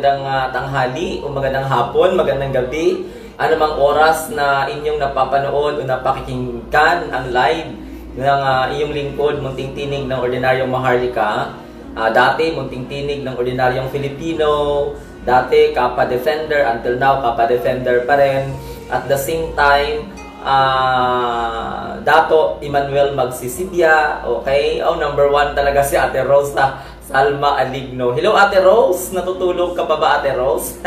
magandang uh, tanghali, o magandang hapon, magandang gabi. Anumang oras na inyong napapanood o napakikinggan ang live ng uh, iyong lingkod, munting tinig ng Ordinaryong Maharlika. Uh, dati, munting tinig ng Ordinaryong Filipino. Dati, Kappa Defender. Until now, Kappa Defender pa rin. At the same time, uh, Dato Emmanuel Magsisibya. Okay? Oh, number one talaga si Ate Rosa Salma Aligno. Hello Ate Rose, natutulog ka pa ba Ate Rose?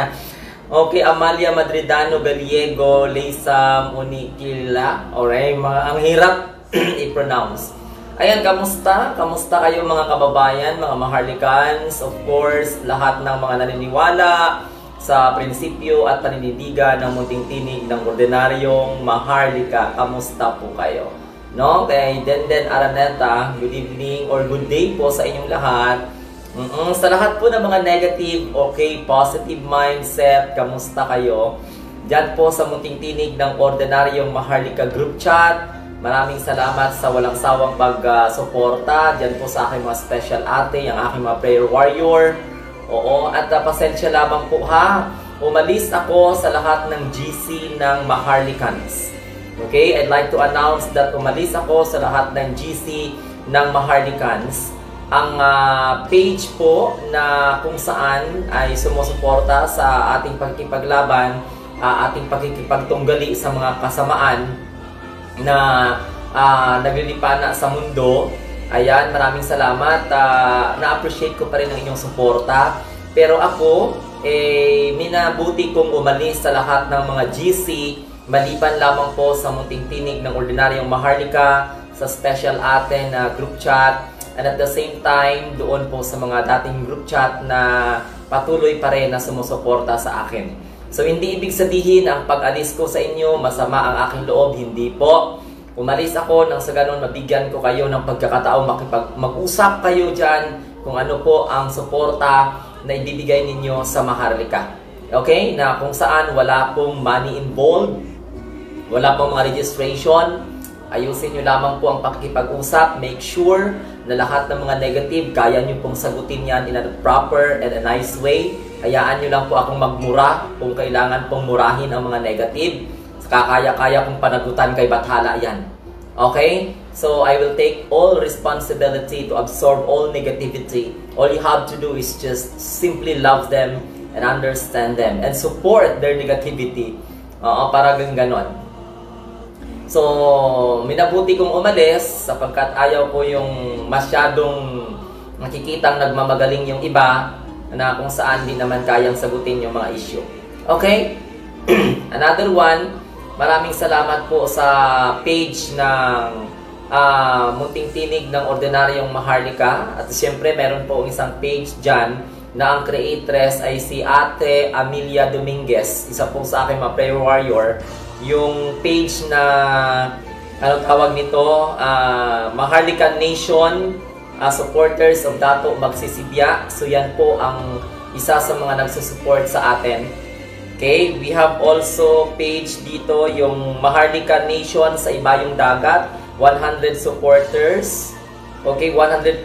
okay, Amalia Madridano Gallego, Leisa Unikila. Alright, ang hirap i-pronounce. Ayan, kamusta? Kamusta kayo mga kababayan, mga Maharlikans? Of course, lahat ng mga naniniwala sa prinsipyo at paninindigan ng munting tinig ng ordinaryong Maharlika. Kamusta po kayo? No? Kay Denden Araneta, good evening or good day po sa inyong lahat. Mm-mm, sa lahat po ng mga negative, okay, positive mindset, kamusta kayo? Diyan po sa munting tinig ng ordinaryong Maharlika group chat. Maraming salamat sa walang sawang pag-suporta. Diyan po sa aking mga special ate, ang aking mga prayer warrior. Oo, at uh, pasensya lamang po ha. Umalis ako sa lahat ng GC ng Maharlikans. Okay, I'd like to announce that umalis ako sa lahat ng GC ng Maharlikans. Ang uh, page po na kung saan ay sumusuporta sa ating pagkipaglaban, uh, ating pagkikipagtunggali sa mga kasamaan na uh, naglilipana sa mundo. Ayan, maraming salamat. Uh, na-appreciate ko pa rin ang inyong suporta. Pero ako, eh, minabuti kong umalis sa lahat ng mga GC Maliban lamang po sa munting tinig ng ordinaryong Maharlika, sa special atin na group chat, and at the same time, doon po sa mga dating group chat na patuloy pa rin na sumusuporta sa akin. So hindi ibig sabihin ang pag-alis ko sa inyo, masama ang aking loob, hindi po. Umalis ako nang sa ganun mabigyan ko kayo ng pagkakataong makipag mag-usap kayo dyan kung ano po ang suporta na ibibigay ninyo sa Maharlika. Okay? Na kung saan wala pong money involved, wala pong mga registration. Ayusin nyo lamang po ang pakikipag-usap. Make sure na lahat ng mga negative, kaya nyo pong sagutin yan in a proper and a nice way. Hayaan nyo lang po akong magmura kung kailangan pong murahin ang mga negative. Kakaya-kaya kong panagutan kay Bathala yan. Okay? So, I will take all responsibility to absorb all negativity. All you have to do is just simply love them and understand them and support their negativity. Oo, para ganon. So, minabuti kong umalis sapagkat ayaw ko yung masyadong nakikitang nagmamagaling yung iba na kung saan di naman kayang sagutin yung mga issue. Okay? Another one, maraming salamat po sa page ng uh, Munting Tinig ng Ordinaryong Maharlika. At siyempre, meron po isang page dyan na ang creatress ay si Ate Amelia Dominguez, isa po sa aking mga prayer warrior yung page na ano tawag nito, uh, Maharlika Nation uh, supporters of Dato Magsisibya. So yan po ang isa sa mga nagsusupport sa atin. Okay, we have also page dito yung Maharlika Nation sa Ibayong Dagat, 100 supporters. Okay, 100%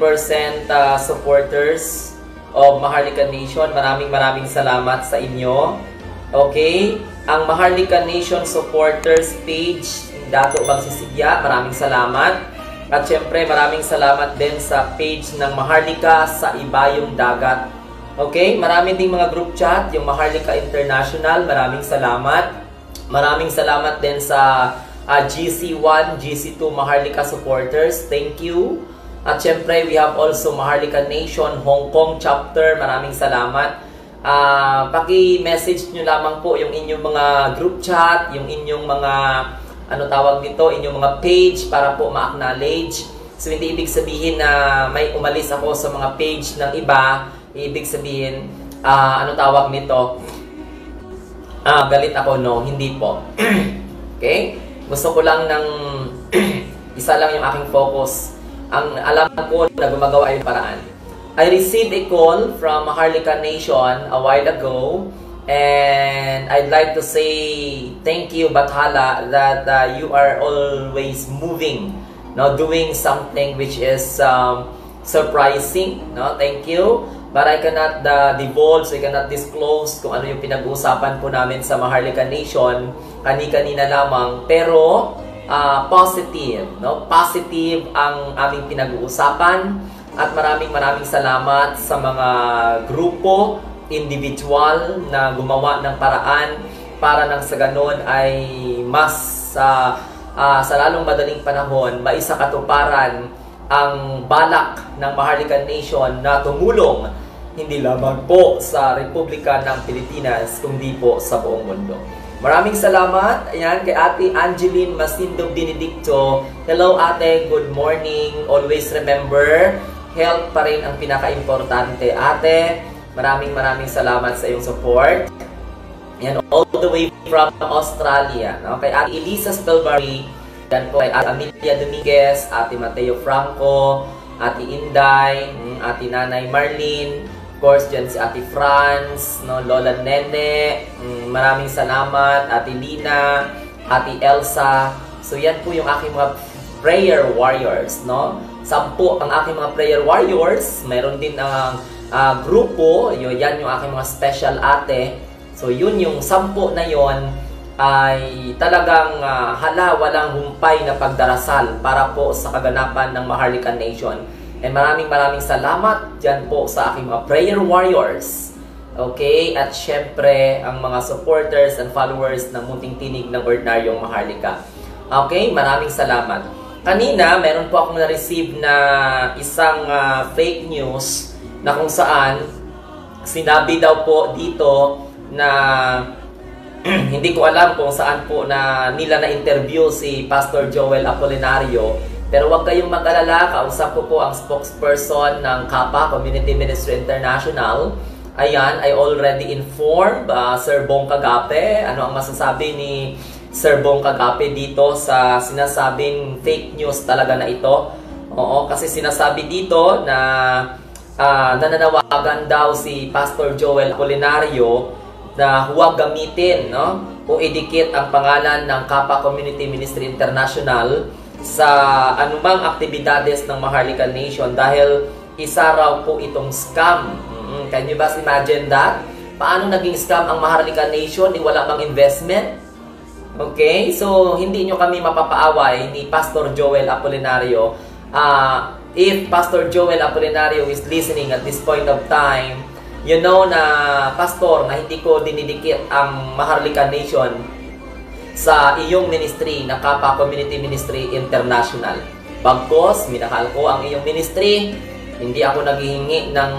uh, supporters of Maharlika Nation. Maraming maraming salamat sa inyo. Okay? Ang Maharlika Nation Supporters page, Dato Bagsisigya, maraming salamat. At syempre, maraming salamat din sa page ng Maharlika sa Ibayong Dagat. Okay? Maraming ding mga group chat, yung Maharlika International, maraming salamat. Maraming salamat din sa uh, GC1, GC2 Maharlika supporters. Thank you. At syempre, we have also Maharlika Nation Hong Kong chapter. Maraming salamat uh, paki-message nyo lamang po yung inyong mga group chat, yung inyong mga ano tawag dito, inyong mga page para po ma-acknowledge. So hindi ibig sabihin na may umalis ako sa mga page ng iba, ibig sabihin uh, ano tawag nito? Ah, galit ako no, hindi po. okay? Gusto ko lang ng isa lang yung aking focus. Ang alam ko na gumagawa yung paraan. I received a call from Harlika Nation a while ago and I'd like to say thank you Bathala that uh, you are always moving no doing something which is um, surprising no thank you But I cannot uh, divulge, I cannot disclose kung ano yung pinag-uusapan po namin sa Maharlika Nation, kani-kanina lamang. Pero uh, positive, no? Positive ang aming pinag-uusapan at maraming maraming salamat sa mga grupo, individual na gumawa ng paraan para nang sa ganon ay mas uh, uh, sa lalong madaling panahon maisakatuparan ang balak ng Maharlika Nation na tumulong hindi lamang po sa Republika ng Pilipinas, kundi po sa buong mundo. Maraming salamat. Ayan, kay Ate Angeline Masindog Benedicto. Hello ate, good morning. Always remember, health pa rin ang pinaka-importante. Ate, maraming maraming salamat sa iyong support. Ayan, all the way from Australia. No? Kay Ate Elisa Spelberry, yan po kay Ate Amelia Dominguez, Ate Mateo Franco, Ate Inday, mm, Ate Nanay Marlene, course, dyan si Ate Franz, no, Lola Nene, mm, maraming salamat, Ate Lina, Ate Elsa. So yan po yung aking mga prayer warriors, no? Sampo ang aking mga prayer warriors. Mayroon din ang uh, grupo, yun, yan yung aking mga special ate. So yun yung sampo na yon ay talagang uh, hala walang humpay na pagdarasal para po sa kaganapan ng Maharlika Nation. And maraming maraming salamat dyan po sa aking mga prayer warriors. Okay? At syempre, ang mga supporters and followers ng Munting Tinig ng Ordinaryong Maharlika. Okay? Maraming salamat. Kanina, meron po akong na-receive na isang uh, fake news na kung saan sinabi daw po dito na hindi ko alam kung saan po na nila na-interview si Pastor Joel Apolinario pero huwag kayong mag-alala, kausap ko po ang spokesperson ng KAPA, Community Ministry International. Ayan, I already informed uh, Sir Bong Kagape. Ano ang masasabi ni Sir Bong Kagape dito sa sinasabing fake news talaga na ito? Oo, kasi sinasabi dito na uh, nananawagan daw si Pastor Joel Apolinario na huwag gamitin no? o idikit ang pangalan ng Kappa Community Ministry International sa anumang aktibidades ng Maharlika Nation dahil isa raw po itong scam. Mm-hmm. Can you guys imagine that? Paano naging scam ang Maharlika Nation? Ni wala bang investment? Okay? So, hindi nyo kami mapapaaway ni Pastor Joel Apolinario. Uh, if Pastor Joel Apolinario is listening at this point of time, you know na, Pastor, na hindi ko dinidikit ang Maharlika Nation sa iyong ministry na Kappa Community Ministry International. Bagkos, minahal ko ang iyong ministry. Hindi ako naghihingi ng,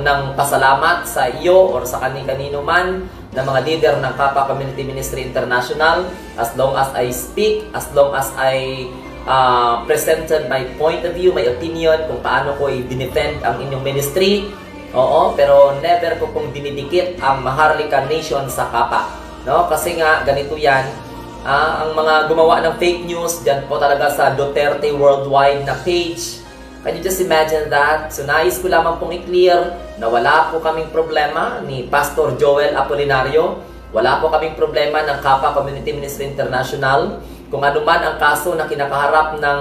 ng pasalamat sa iyo or sa kani-kanino man na mga leader ng Kappa Community Ministry International as long as I speak, as long as I uh, presented my point of view, my opinion kung paano ko i-defend ang inyong ministry. Oo, pero never ko pong dinidikit ang Maharlika Nation sa Kappa. No? Kasi nga, ganito yan, Uh, ang mga gumawa ng fake news, dyan po talaga sa Duterte Worldwide na page. Can you just imagine that? So nais ko lamang pong i-clear na wala po kaming problema ni Pastor Joel Apolinario. Wala po kaming problema ng Kappa Community Ministry International. Kung ano man ang kaso na kinakaharap ng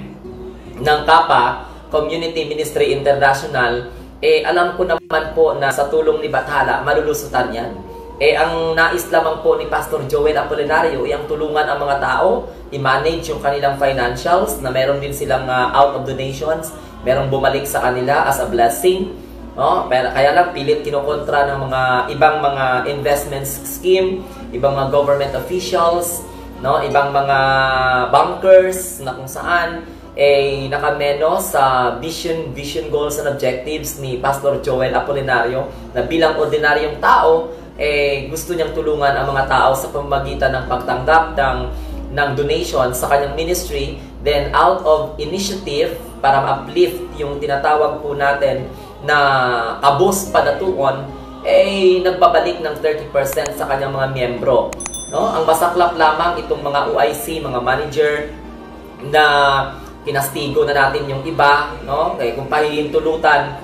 ng Kappa Community Ministry International, eh alam ko naman po na sa tulong ni Bathala, malulusutan yan. Eh, ang nais lamang po ni Pastor Joel Apolinario ay ang tulungan ang mga tao, i-manage yung kanilang financials, na meron din silang uh, out of donations, merong bumalik sa kanila as a blessing. No? Pero, kaya lang pilit kinokontra ng mga ibang mga investment scheme, ibang mga government officials, no? ibang mga bankers na kung saan eh nakameno sa vision, vision goals and objectives ni Pastor Joel Apolinario na bilang ordinaryong tao eh, gusto niyang tulungan ang mga tao sa pamamagitan ng pagtanggap ng, ng donation sa kanyang ministry. Then, out of initiative, para ma-uplift yung tinatawag po natin na kabos padatuon, eh, nagbabalik ng 30% sa kanyang mga miyembro. No? Ang masaklap lamang itong mga OIC, mga manager, na kinastigo na natin yung iba, no? Kaya kung pahihintulutan,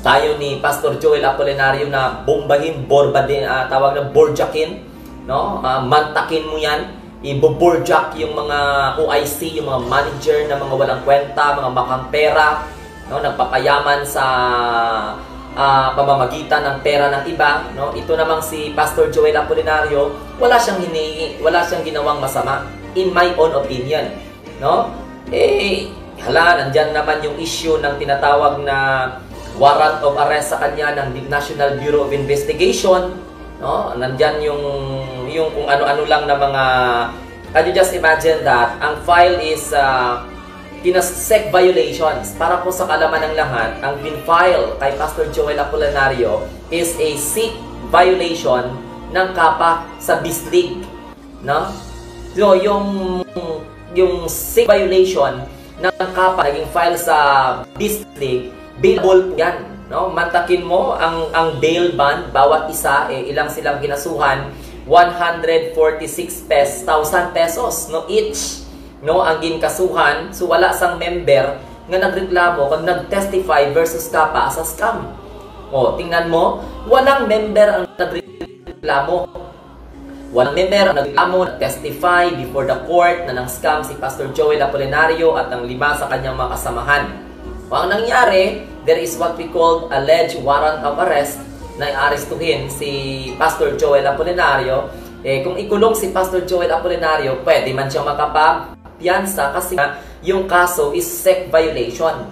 tayo ni Pastor Joel Apolinario na bombahin, borbadin, uh, tawag na borjakin, no? Uh, mantakin mo yan, iboborjak yung mga OIC, yung mga manager na mga walang kwenta, mga makang pera, no? Nagpapayaman sa uh, pamamagitan ng pera ng iba, no? Ito namang si Pastor Joel Apolinario, wala siyang hini, wala siyang ginawang masama in my own opinion, no? Eh hala, nandyan naman yung issue ng tinatawag na warrant of arrest sa kanya ng National Bureau of Investigation, no? Nandyan yung yung kung ano-ano lang na mga Can you just imagine that? Ang file is uh, kinasek violations. Para po sa kalaman ng lahat, ang bin-file kay Pastor Joel Apolinario is a SIC violation ng kapa sa BISLIG. No? So, yung, yung SIC violation ng kapa naging file sa BISLIG, bailable po yan. No? Mantakin mo ang, ang bail bond, bawat isa, eh, ilang silang ginasuhan, 146 pesos, 1,000 pesos no each no ang ginkasuhan so wala sang member nga nagreklamo kung nag-testify versus kapa sa scam. O, tingnan mo, walang member ang nagreklamo. Walang member ang nagreklamo, nag-testify before the court na nang scam si Pastor Joel Apolinario at ang lima sa kanyang mga kasamahan. O, ang nangyari, there is what we call alleged warrant of arrest na arestuhin si Pastor Joel Apolinario, eh, kung ikulong si Pastor Joel Apolinario, pwede man siyang makapapiansa kasi yung kaso is sec violation.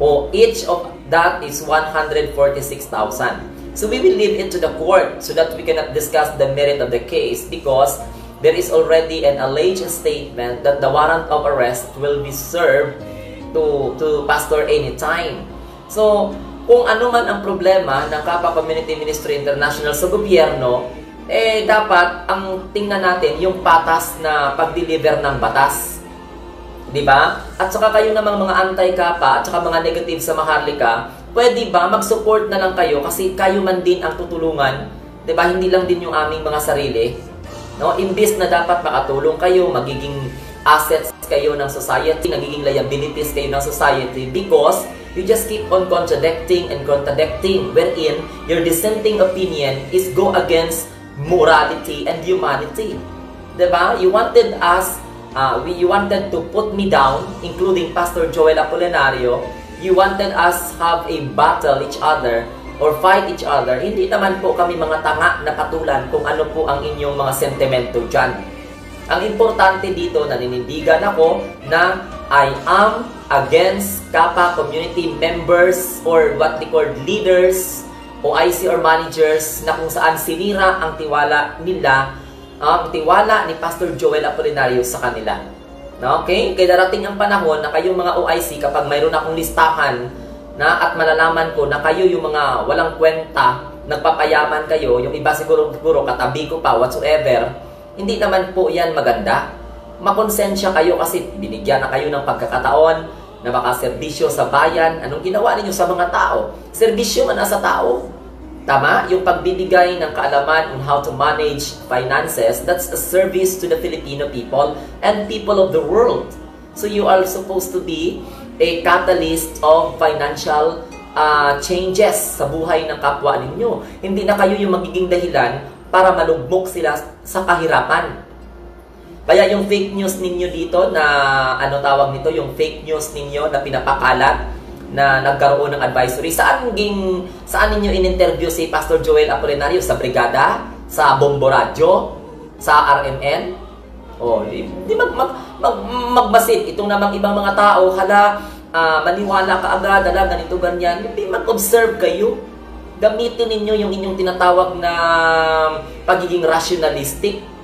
O each of that is 146,000. So we will leave it to the court so that we cannot discuss the merit of the case because there is already an alleged statement that the warrant of arrest will be served to to pastor anytime. So kung ano man ang problema ng Kappa Community Ministry International sa gobyerno, eh dapat ang tingnan natin yung patas na pag-deliver ng batas. 'Di ba? At saka kayo namang mga anti-Kappa at saka mga negative sa Maharlika, pwede ba mag-support na lang kayo kasi kayo man din ang tutulungan, 'di ba? Hindi lang din yung aming mga sarili. No, imbis na dapat makatulong kayo, magiging assets kayo ng society, nagiging liabilities kayo ng society because you just keep on contradicting and contradicting wherein your dissenting opinion is go against morality and humanity. Diba? You wanted us, uh, we, you wanted to put me down, including Pastor Joel Apolinario. You wanted us have a battle each other or fight each other. Hindi naman po kami mga tanga na patulan kung ano po ang inyong mga sentimento dyan. Ang importante dito, naninindigan ako na I am against Kappa community members or what they call leaders o IC or managers na kung saan sinira ang tiwala nila, ang tiwala ni Pastor Joel Apolinario sa kanila. No, okay? Kaya darating ang panahon na kayong mga OIC kapag mayroon akong listahan na at malalaman ko na kayo yung mga walang kwenta, nagpapayaman kayo, yung iba siguro, siguro katabi ko pa, whatsoever, hindi naman po yan maganda makonsensya kayo kasi binigyan na kayo ng pagkakataon na makaserbisyo sa bayan. Anong ginawa ninyo sa mga tao? Serbisyo nga nasa tao. Tama? Yung pagbibigay ng kaalaman on how to manage finances, that's a service to the Filipino people and people of the world. So you are supposed to be a catalyst of financial uh, changes sa buhay ng kapwa ninyo. Hindi na kayo yung magiging dahilan para malugmok sila sa kahirapan. Kaya yung fake news ninyo dito na ano tawag nito, yung fake news ninyo na pinapakalat na nagkaroon ng advisory. Saan ging saan ninyo in-interview si Pastor Joel Apolinario sa Brigada, sa Bombo Radio, sa RMN? Oh, di, di mag, mag, mag, magbasit itong namang ibang mga tao, hala, uh, maniwala ka agad, hala, ganito, ganyan. Hindi mag-observe kayo. Gamitin ninyo yung inyong tinatawag na pagiging rationalistic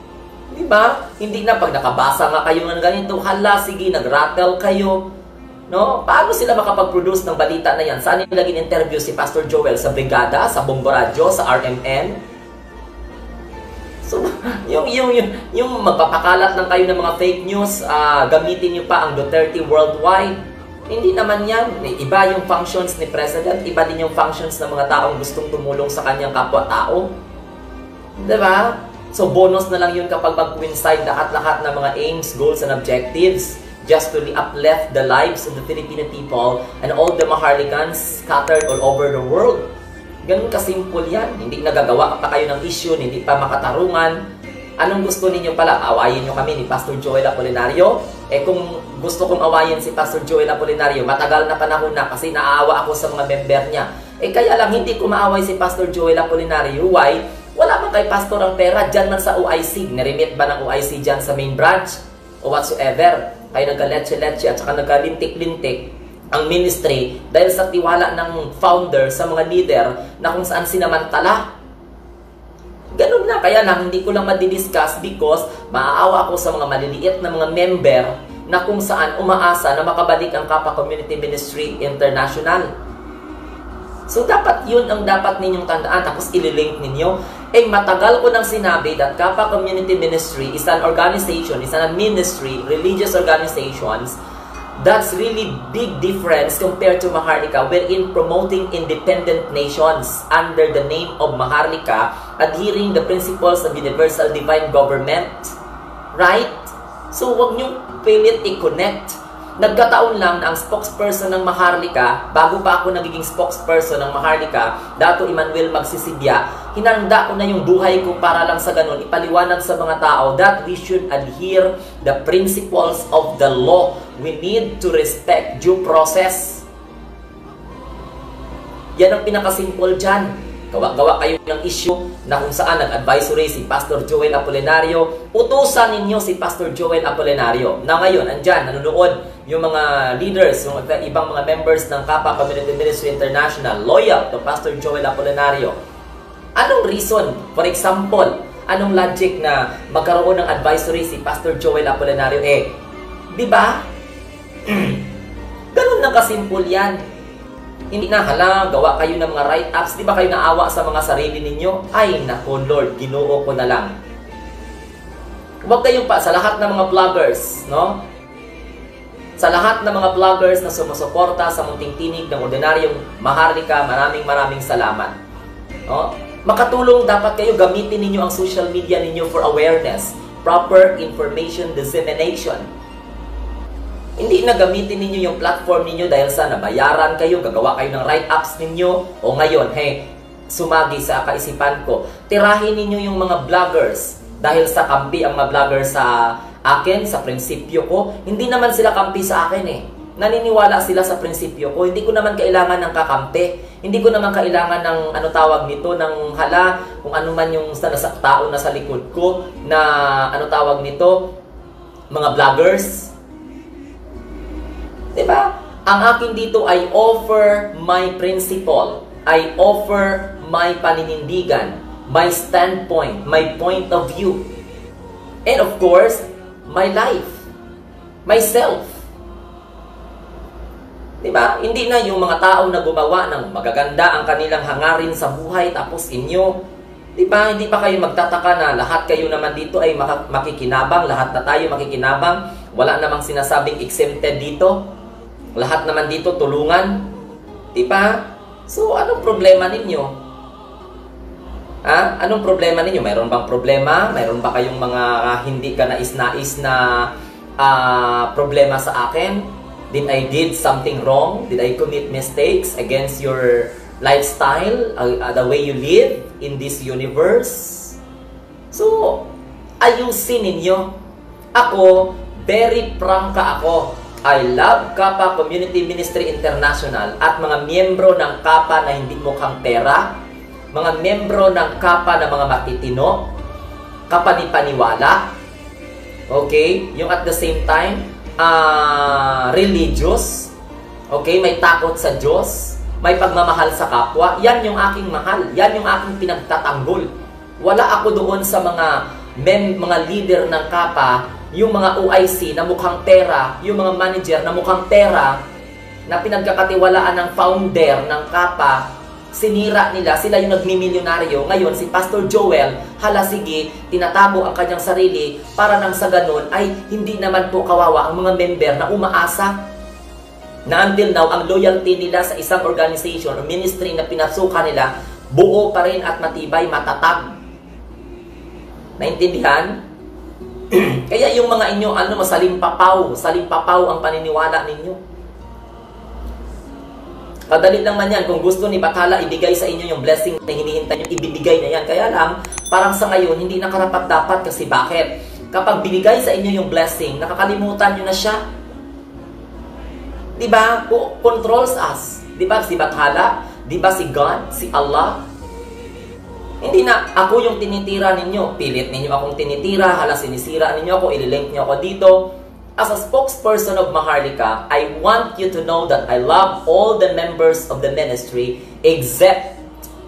Di ba? Hindi na pag nakabasa nga kayo ng ganito, hala, sige, nag-rattle kayo. No? Paano sila makapag-produce ng balita na yan? Saan nila interview si Pastor Joel? Sa Brigada? Sa Bombo Radio? Sa RMN? So, yung, yung, yung, yung magpapakalat lang kayo ng mga fake news, uh, gamitin nyo pa ang Duterte worldwide. Hindi naman yan. Iba yung functions ni President, iba din yung functions ng mga taong gustong tumulong sa kanyang kapwa-tao. Diba? So bonus na lang yun kapag mag-coincide lahat-lahat ng mga aims, goals, and objectives just to uplift the lives of the Filipino people and all the Maharlikans scattered all over the world. Ganun kasimple yan. Hindi nagagawa pa kayo ng issue, hindi pa makatarungan. Anong gusto ninyo pala? Awayin nyo kami ni Pastor Joel Apolinario? Eh kung gusto kong awayin si Pastor Joel Apolinario, matagal na panahon na kasi naaawa ako sa mga member niya. Eh kaya lang hindi ko maaway si Pastor Joel Apolinario. Why? Wala man kay Pastor ang pera dyan man sa OIC. Niremit ba ng OIC dyan sa main branch? O whatsoever. Kaya nagka-leche-leche at saka nagka-lintik-lintik ang ministry dahil sa tiwala ng founder sa mga leader na kung saan sinamantala Ganun na, kaya lang hindi ko lang madidiscuss because maaawa ako sa mga maliliit na mga member na kung saan umaasa na makabalik ang Kappa Community Ministry International. So dapat yun ang dapat ninyong tandaan tapos ililink ninyo. Eh matagal ko nang sinabi that Kappa Community Ministry is an organization, is an ministry, religious organizations That's really big difference compared to Maharlika wherein promoting independent nations under the name of Maharlika, adhering the principles of universal divine government. Right? So, wag nyo pilit i-connect Nagkataon lang na ang spokesperson ng Maharlika, bago pa ako nagiging spokesperson ng Maharlika, Dato Emmanuel Magsisibya, hinanda ko na yung buhay ko para lang sa ganun, ipaliwanag sa mga tao that we should adhere the principles of the law. We need to respect due process. Yan ang pinakasimple dyan. Gawa-gawa kayo ng issue na kung saan nag-advisory si Pastor Joel Apolinario. Utusan ninyo si Pastor Joel Apolinario. Na ngayon, andyan, nanonood yung mga leaders, yung ibang mga members ng Kappa Community Ministry International, loyal to Pastor Joel Apolinario. Anong reason? For example, anong logic na magkaroon ng advisory si Pastor Joel Apolinario? Eh, di ba? Ganun lang kasimpul yan. Hindi na, hala, gawa kayo ng mga write-ups. Di ba kayo naawa sa mga sarili ninyo? Ay, nako Lord, ginoo ko na lang. Huwag kayong pa, sa lahat ng mga vloggers, no? Sa lahat ng mga vloggers na sumusuporta sa munting tinig ng ordinaryong Maharlika, maraming maraming salamat. No? Makatulong dapat kayo gamitin ninyo ang social media ninyo for awareness, proper information dissemination hindi na gamitin ninyo yung platform ninyo dahil sa nabayaran kayo, gagawa kayo ng write-ups ninyo, o ngayon, hey, sumagi sa kaisipan ko, tirahin ninyo yung mga vloggers dahil sa kampi ang mga vloggers sa akin, sa prinsipyo ko. Hindi naman sila kampi sa akin eh. Naniniwala sila sa prinsipyo ko. Hindi ko naman kailangan ng kakampi. Hindi ko naman kailangan ng ano tawag nito, ng hala, kung ano man yung sa, sa tao na sa likod ko, na ano tawag nito, mga vloggers, Diba? Ang akin dito ay offer my principle. I offer my paninindigan, my standpoint, my point of view. And of course, my life, myself. Diba? Hindi na yung mga tao na gumawa ng magaganda ang kanilang hangarin sa buhay tapos inyo. Diba? Hindi pa kayo magtataka na lahat kayo naman dito ay makikinabang, lahat na tayo makikinabang. Wala namang sinasabing exempted dito. Lahat naman dito tulungan. Di ba? So, anong problema ninyo? Ha? Anong problema ninyo? Mayroon bang problema? Mayroon ba kayong mga uh, hindi ka nais-nais na uh, problema sa akin? Did I did something wrong? Did I commit mistakes against your lifestyle, uh, the way you live in this universe? So, ayusin ninyo. Ako, very prangka ako I love Kappa Community Ministry International at mga miyembro ng Kappa na hindi mukhang pera, mga miyembro ng Kappa na mga matitino, kapanipaniwala, okay, yung at the same time, uh, religious, okay, may takot sa Diyos, may pagmamahal sa kapwa, yan yung aking mahal, yan yung aking pinagtatanggol. Wala ako doon sa mga mem, mga leader ng Kappa yung mga OIC na mukhang pera, yung mga manager na mukhang pera, na pinagkakatiwalaan ng founder ng Kapa, sinira nila, sila yung nagmimilyonaryo. Ngayon, si Pastor Joel, hala sige, tinatabo ang kanyang sarili para nang sa ganun ay hindi naman po kawawa ang mga member na umaasa na until now, ang loyalty nila sa isang organization o ministry na pinasukan nila, buo pa rin at matibay, matatag. Naintindihan? Kaya yung mga inyo, ano, masalimpapaw, salimpapaw ang paniniwala ninyo. Padali lang man yan. Kung gusto ni Bathala ibigay sa inyo yung blessing na hinihintay nyo, ibibigay na yan. Kaya lang, parang sa ngayon, hindi na karapat dapat kasi bakit? Kapag binigay sa inyo yung blessing, nakakalimutan nyo na siya. Di ba? Controls us. Di ba? Si Bathala? Di ba si God? Si Allah? Hindi na ako yung tinitira ninyo. Pilit ninyo akong tinitira, hala sinisira ninyo ako, ililink niyo ako dito. As a spokesperson of Maharlika, I want you to know that I love all the members of the ministry except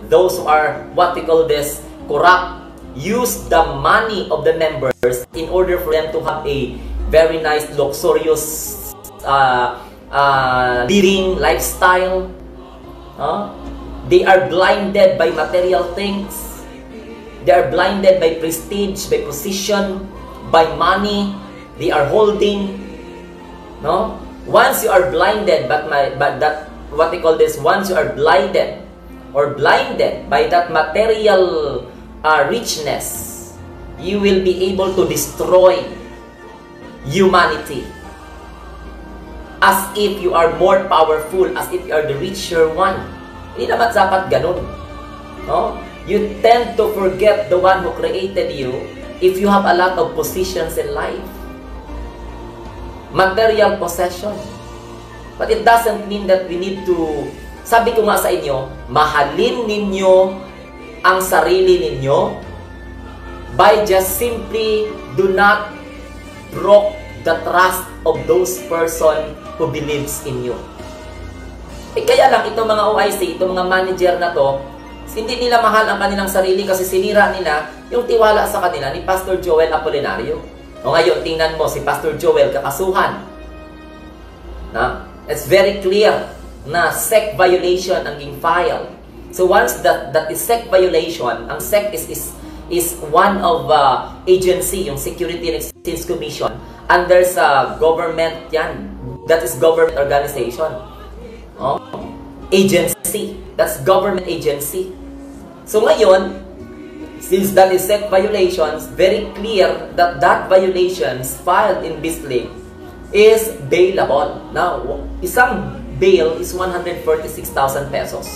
those who are what we call this corrupt. Use the money of the members in order for them to have a very nice, luxurious uh, uh, living lifestyle. Uh, they are blinded by material things. They are blinded by prestige, by position, by money, they are holding no? Once you are blinded but my but that what they call this once you are blinded or blinded by that material uh, richness you will be able to destroy humanity. As if you are more powerful as if you are the richer one hindi naman dapat ganun no you tend to forget the one who created you if you have a lot of positions in life material possession. But it doesn't mean that we need to, sabi ko nga sa inyo, mahalin ninyo ang sarili ninyo by just simply do not broke the trust of those person who believes in you. Eh kaya lang itong mga OIC, itong mga manager na to, hindi nila mahal ang kanilang sarili kasi sinira nila yung tiwala sa kanila ni Pastor Joel Apolinario. O ngayon, tingnan mo si Pastor Joel kakasuhan. Na? It's very clear na sect violation ang ging file. So once that that is sect violation, ang sect is is is one of uh, agency, yung Security and Exchange Commission, under sa government yan. That is government organization. Oh? Agency. That's government agency. So ngayon, Since that is set violations, very clear that that violations filed in BISLIC is bailable. Now, isang bail is 146,000 pesos.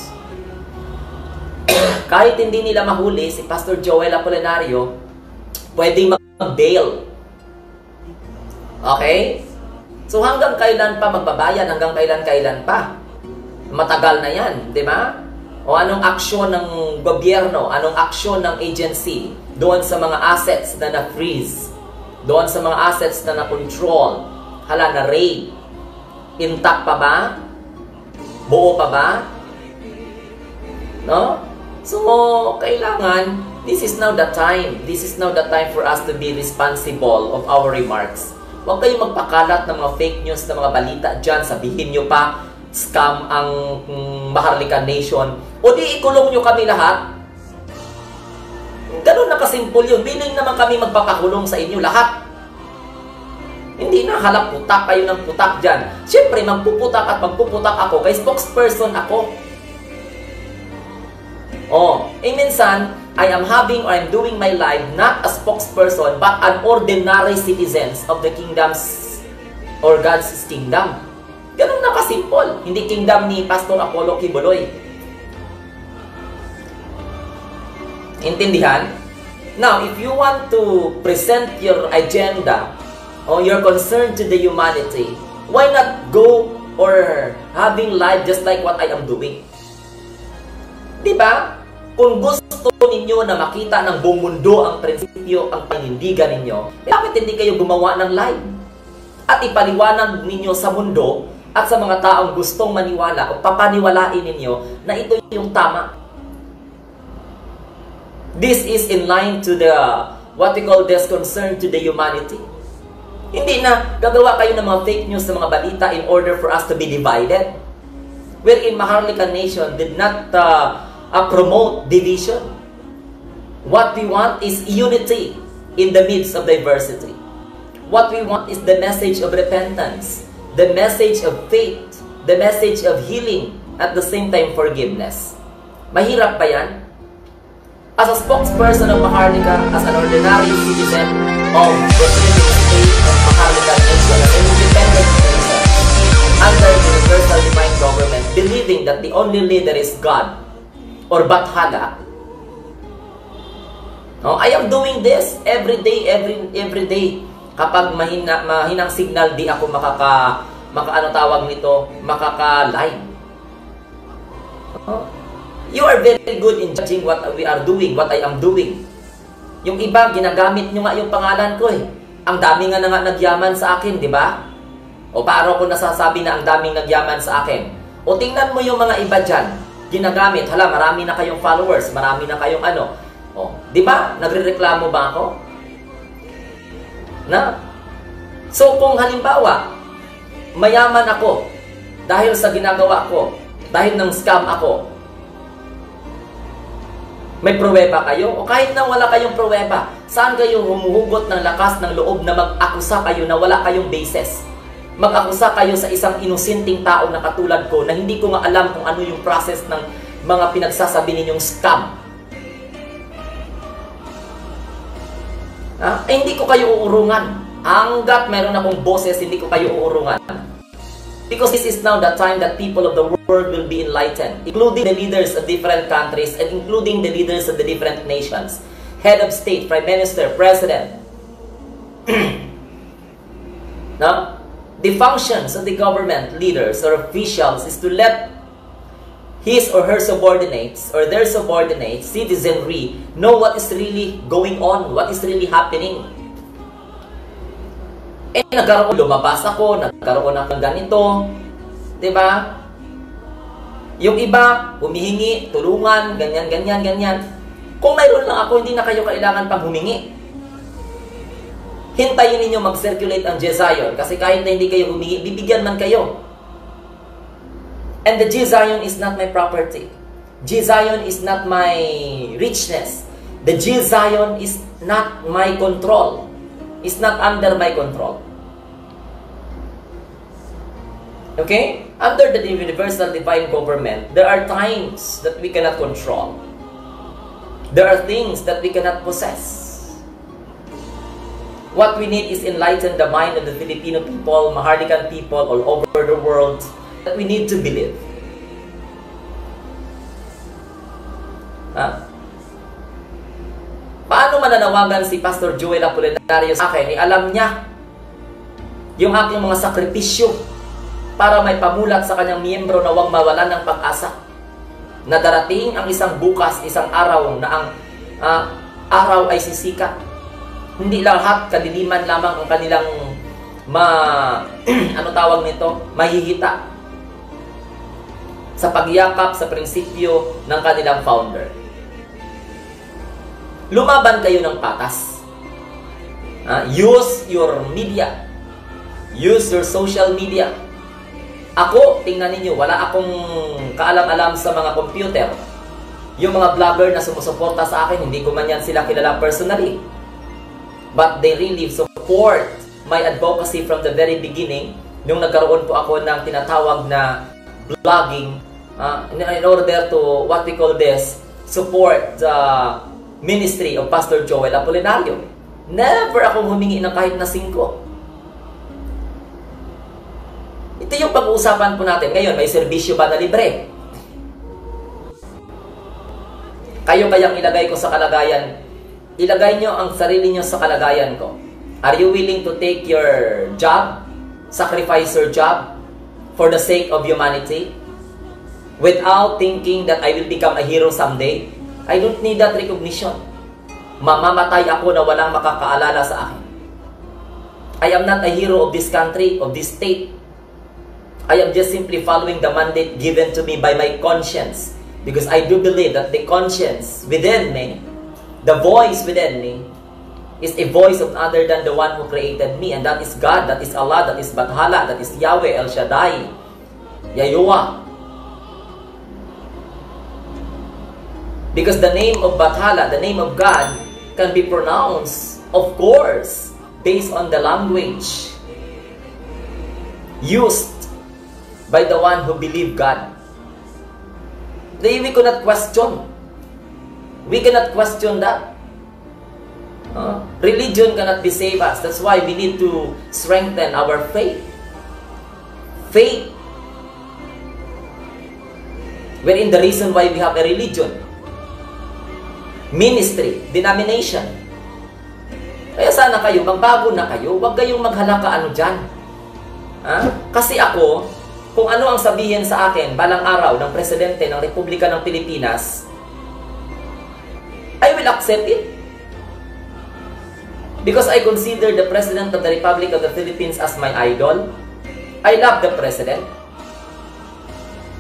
Kahit hindi nila mahuli si Pastor Joel Apolinario, pwedeng mag-bail. Okay? So hanggang kailan pa magbabayad? Hanggang kailan-kailan pa? Matagal na yan, di ba? O anong aksyon ng gobyerno, anong aksyon ng agency doon sa mga assets na na-freeze, doon sa mga assets na na-control, hala na raid, intact pa ba? Buo pa ba? No? So, kailangan, this is now the time. This is now the time for us to be responsible of our remarks. Huwag kayong magpakalat ng mga fake news, ng mga balita dyan. Sabihin nyo pa, scam ang mm, Maharlika Nation. O di ikulong nyo kami lahat. Ganun na kasimple yun. Biling naman kami magpapakulong sa inyo lahat. Hindi na halap putak kayo ng putak dyan. Siyempre, magpuputak at magpuputak ako kay spokesperson ako. Oh, eh minsan, I am having or I'm doing my life not a spokesperson but an ordinary citizens of the kingdoms or God's kingdom. Ganun na kasimple. Hindi kingdom ni Pastor Apollo Kibuloy. Intindihan? Now, if you want to present your agenda or your concern to the humanity, why not go or having life just like what I am doing? Di ba? Kung gusto ninyo na makita ng buong mundo ang prinsipyo, ang panindigan ninyo, eh, bakit hindi kayo gumawa ng live? At ipaliwanag ninyo sa mundo at sa mga taong gustong maniwala o papaniwalain ninyo na ito yung tama. This is in line to the what we call this concern to the humanity. Hindi na gagawa kayo ng mga fake news sa mga balita in order for us to be divided. Wherein Maharlika Nation did not uh, uh, promote division. What we want is unity in the midst of diversity. What we want is the message of repentance the message of faith, the message of healing, at the same time forgiveness. Mahirap pa yan? As a spokesperson of Maharlika, as an ordinary citizen of Philippine state of Maharlika Nation, an independent citizen, under universal divine government, believing that the only leader is God or Bathala. No, I am doing this every day, every every day. Kapag mahina, mahinang signal, di ako makaka, makaano tawag nito, makaka-live. No? You are very good in judging what we are doing, what I am doing. Yung iba, ginagamit nyo nga yung pangalan ko eh. Ang dami nga na nga nagyaman sa akin, di ba? O paano ko nasasabi na ang daming nagyaman sa akin? O tingnan mo yung mga iba dyan, ginagamit, hala, marami na kayong followers, marami na kayong ano. O, di ba? Nagre-reklamo ba ako? Na? So, kung halimbawa, mayaman ako dahil sa ginagawa ko, dahil ng scam ako, may pruweba kayo? O kahit na wala kayong pruweba, saan kayo humuhugot ng lakas ng loob na mag-akusa kayo na wala kayong basis? Mag-akusa kayo sa isang inusinting tao na katulad ko na hindi ko nga alam kung ano yung process ng mga pinagsasabi ninyong scam. Ha? Eh, hindi ko kayo uurungan. Hanggat meron akong boses, hindi ko kayo uurungan. Because this is now the time that people of the world will be enlightened, including the leaders of different countries and including the leaders of the different nations. Head of state, prime minister, president. now, the functions of the government leaders or officials is to let his or her subordinates or their subordinates, citizenry, know what is really going on, what is really happening. Eh, nagkaroon, lumabas ako, nagkaroon ako ng ganito. ba? Diba? Yung iba, humihingi, tulungan, ganyan, ganyan, ganyan. Kung mayroon lang ako, hindi na kayo kailangan pang humingi. Hintayin ninyo mag-circulate ang Jezion kasi kahit na hindi kayo humingi, bibigyan man kayo. And the Jezion is not my property. Jezion is not my richness. The Jezion is not my control It's not under my control. Okay? Under the universal divine government, there are times that we cannot control. There are things that we cannot possess. What we need is enlighten the mind of the Filipino people, Maharlikan people all over the world we need to believe. Huh? Paano mananawagan si Pastor Joel Apolinario sa akin? Eh, alam niya yung aking mga sakripisyo para may pamulat sa kanyang miyembro na huwag mawalan ng pag-asa. Na darating ang isang bukas, isang araw na ang uh, araw ay sisikat. Hindi lahat kadiliman lamang ang kanilang ma ano tawag nito? Mahihita sa pagyakap sa prinsipyo ng kanilang founder lumaban kayo ng patas. Use your media. Use your social media. Ako, tingnan ninyo, wala akong kaalam-alam sa mga computer. Yung mga vlogger na sumusuporta sa akin, hindi ko man yan sila kilala personally. But they really support my advocacy from the very beginning nung nagkaroon po ako ng tinatawag na vlogging uh, in order to, what we call this, support the ministry of Pastor Joel Apolinario. Never akong humingi ng kahit na singko. Ito yung pag-uusapan po natin. Ngayon, may serbisyo ba na libre? Kayo kayang ilagay ko sa kalagayan, ilagay nyo ang sarili nyo sa kalagayan ko. Are you willing to take your job, sacrifice your job, for the sake of humanity? Without thinking that I will become a hero someday? I don't need that recognition. Mamamatay ako na walang makakaalala sa akin. I am not a hero of this country, of this state. I am just simply following the mandate given to me by my conscience. Because I do believe that the conscience within me, the voice within me, is a voice of other than the one who created me. And that is God, that is Allah, that is Bathala, that is Yahweh, El Shaddai, Yahweh. Because the name of Bathala, the name of God, can be pronounced, of course, based on the language used by the one who believe God. They, we cannot question. We cannot question that. Uh, religion cannot be save us. That's why we need to strengthen our faith. faith. Wherein the reason why we have a religion, ministry, denomination. Kaya sana kayo, magbago na kayo. Huwag kayong maghalaka ano dyan. Ha? Kasi ako, kung ano ang sabihin sa akin balang araw ng Presidente ng Republika ng Pilipinas, I will accept it. Because I consider the President of the Republic of the Philippines as my idol. I love the President.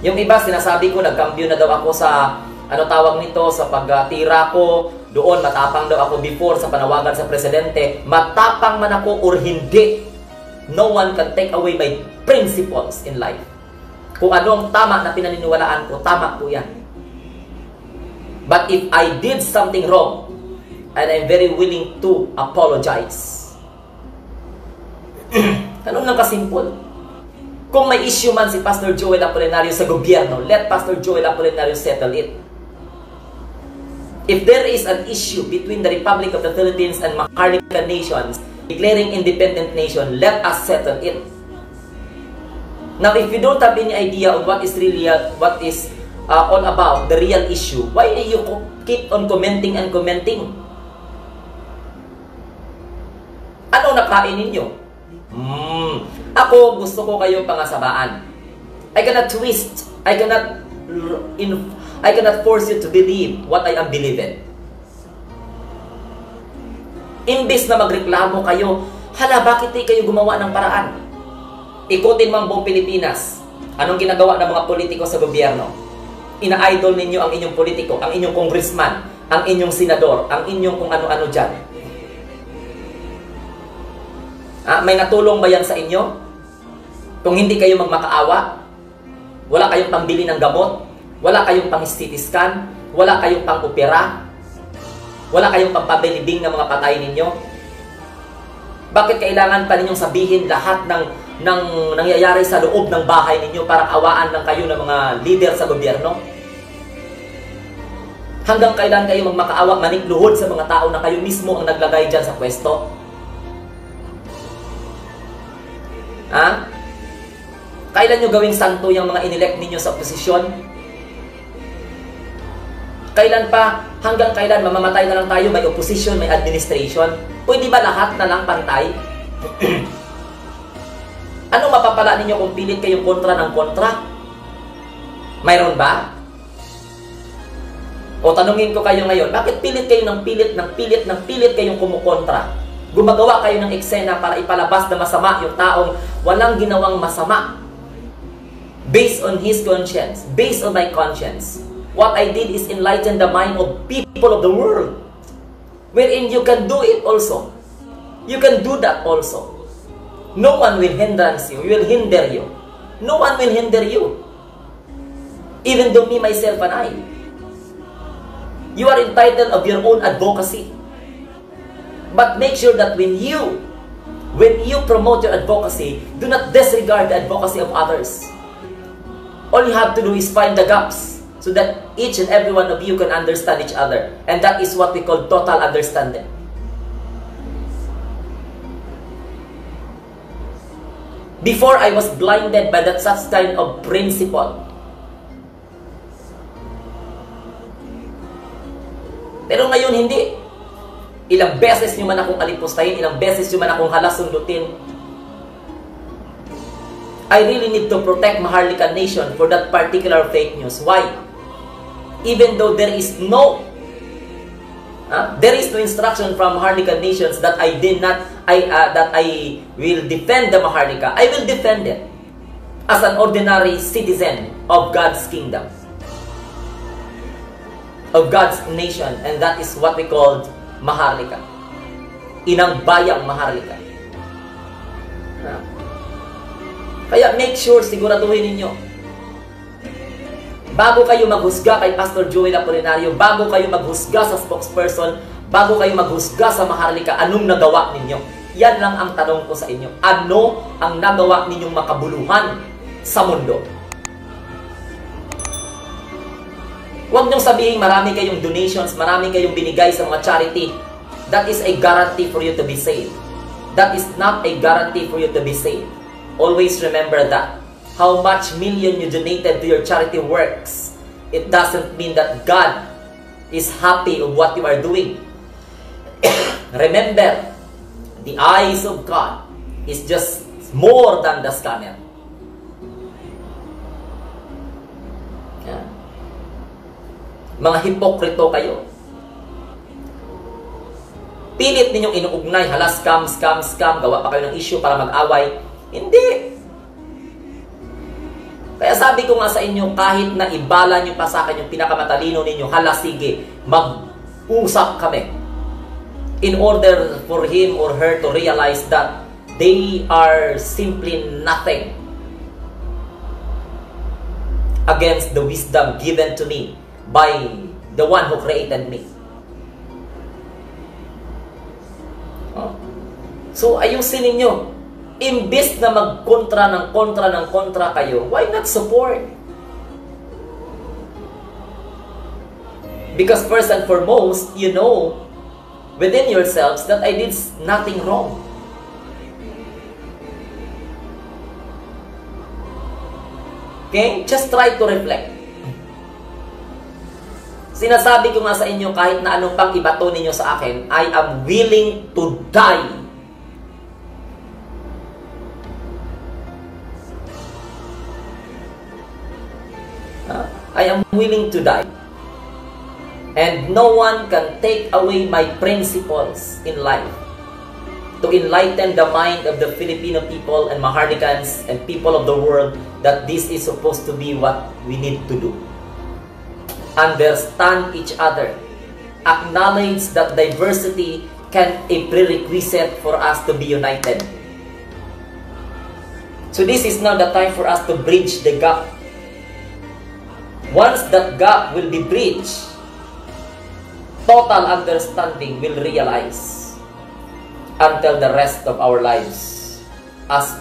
Yung iba, sinasabi ko, nagkambyo na daw ako sa, ano tawag nito, sa pagtira ko, doon, matapang daw ako before sa panawagan sa Presidente. Matapang man ako or hindi, no one can take away my principles in life. Kung ano ang tama na pinaniniwalaan ko, tama po yan. But if I did something wrong, and I'm very willing to apologize. Ganun lang kasimple. Kung may issue man si Pastor Joel Apolinario sa gobyerno, let Pastor Joel Apolinario settle it. If there is an issue between the Republic of the Philippines and Maharlika nations, declaring independent nation, let us settle it. Now, if you don't have any idea on what is really uh, what is uh, all about the real issue, why do you keep on commenting and commenting? Ano nakain ninyo? Mm. Ako, gusto ko kayo pangasabaan. I cannot twist. I cannot in, I cannot force you to believe what I am believing. Imbis na magreklamo kayo, hala, bakit di kayo gumawa ng paraan? Ikutin mo ang buong Pilipinas. Anong ginagawa ng mga politiko sa gobyerno? Ina-idol ninyo ang inyong politiko, ang inyong congressman, ang inyong senador, ang inyong kung ano-ano dyan. Ah, may natulong ba yan sa inyo? Kung hindi kayo magmakaawa, wala kayong pambili ng gamot, wala kayong pang-CT scan, wala kayong pang-opera, wala kayong pampabilibing ng mga patay ninyo, bakit kailangan pa ninyong sabihin lahat ng ng nangyayari sa loob ng bahay ninyo para awaan lang kayo ng mga leader sa gobyerno? Hanggang kailan kayo magmakaawa, manikluhod sa mga tao na kayo mismo ang naglagay dyan sa pwesto? Ha? Kailan nyo gawing santo yung mga inelect ninyo sa oposisyon? Kailan pa, hanggang kailan mamamatay na lang tayo, may opposition, may administration? Pwede ba lahat na lang pantay? Anong mapapala ninyo kung pilit kayong kontra ng kontra? Mayroon ba? O tanungin ko kayo ngayon, bakit pilit kayo ng pilit, ng pilit, ng pilit kayong kumukontra? Gumagawa kayo ng eksena para ipalabas na masama yung taong walang ginawang masama. Based on his conscience, based on my conscience, what I did is enlighten the mind of people of the world. Wherein you can do it also. You can do that also. No one will hindrance you, will hinder you. No one will hinder you. Even though me, myself, and I. You are entitled of your own advocacy. But make sure that when you when you promote your advocacy, do not disregard the advocacy of others. All you have to do is find the gaps so that each and every one of you can understand each other. And that is what we call total understanding. Before I was blinded by that such kind of principle. Pero ngayon hindi. Ilang beses nyo man akong alipustahin, ilang beses nyo man akong halasundutin. I really need to protect Maharlika Nation for that particular fake news. Why? Even though there is no uh, there is no instruction from Maharlika nations that I did not I uh, that I will defend the Maharlika. I will defend it as an ordinary citizen of God's kingdom. Of God's nation and that is what we call Maharlika. Inang bayang Maharlika. Ha? Kaya make sure, siguraduhin ninyo. Bago kayo maghusga kay Pastor Joel Apolinario, bago kayo maghusga sa spokesperson, bago kayo maghusga sa Maharlika, anong nagawa ninyo? Yan lang ang tanong ko sa inyo. Ano ang nagawa ninyong makabuluhan sa mundo? Huwag niyong sabihin marami kayong donations, marami kayong binigay sa mga charity. That is a guarantee for you to be saved. That is not a guarantee for you to be saved. Always remember that. How much million you donated to your charity works, it doesn't mean that God is happy of what you are doing. Remember, the eyes of God is just more than the scanner. Mga hipokrito kayo. Pilit ninyong inuugnay, hala, scam, scam, scam, gawa pa kayo ng issue para mag-away. Hindi. Kaya sabi ko nga sa inyo, kahit na ibala nyo pa sa akin yung pinakamatalino ninyo, hala, sige, mag-usap kami. In order for him or her to realize that they are simply nothing against the wisdom given to me by the one who created me. So, ayusin ninyo. Imbis na magkontra ng kontra ng kontra kayo, why not support? Because first and foremost, you know within yourselves that I did nothing wrong. Okay? Just try to reflect. Sinasabi ko nga sa inyo kahit na anong pang ibato ninyo sa akin, I am willing to die I am willing to die. And no one can take away my principles in life. To enlighten the mind of the Filipino people and Maharlikans and people of the world that this is supposed to be what we need to do. Understand each other. Acknowledge that diversity can a prerequisite for us to be united. So this is now the time for us to bridge the gap Once that gap will be bridged, total understanding will realize until the rest of our lives as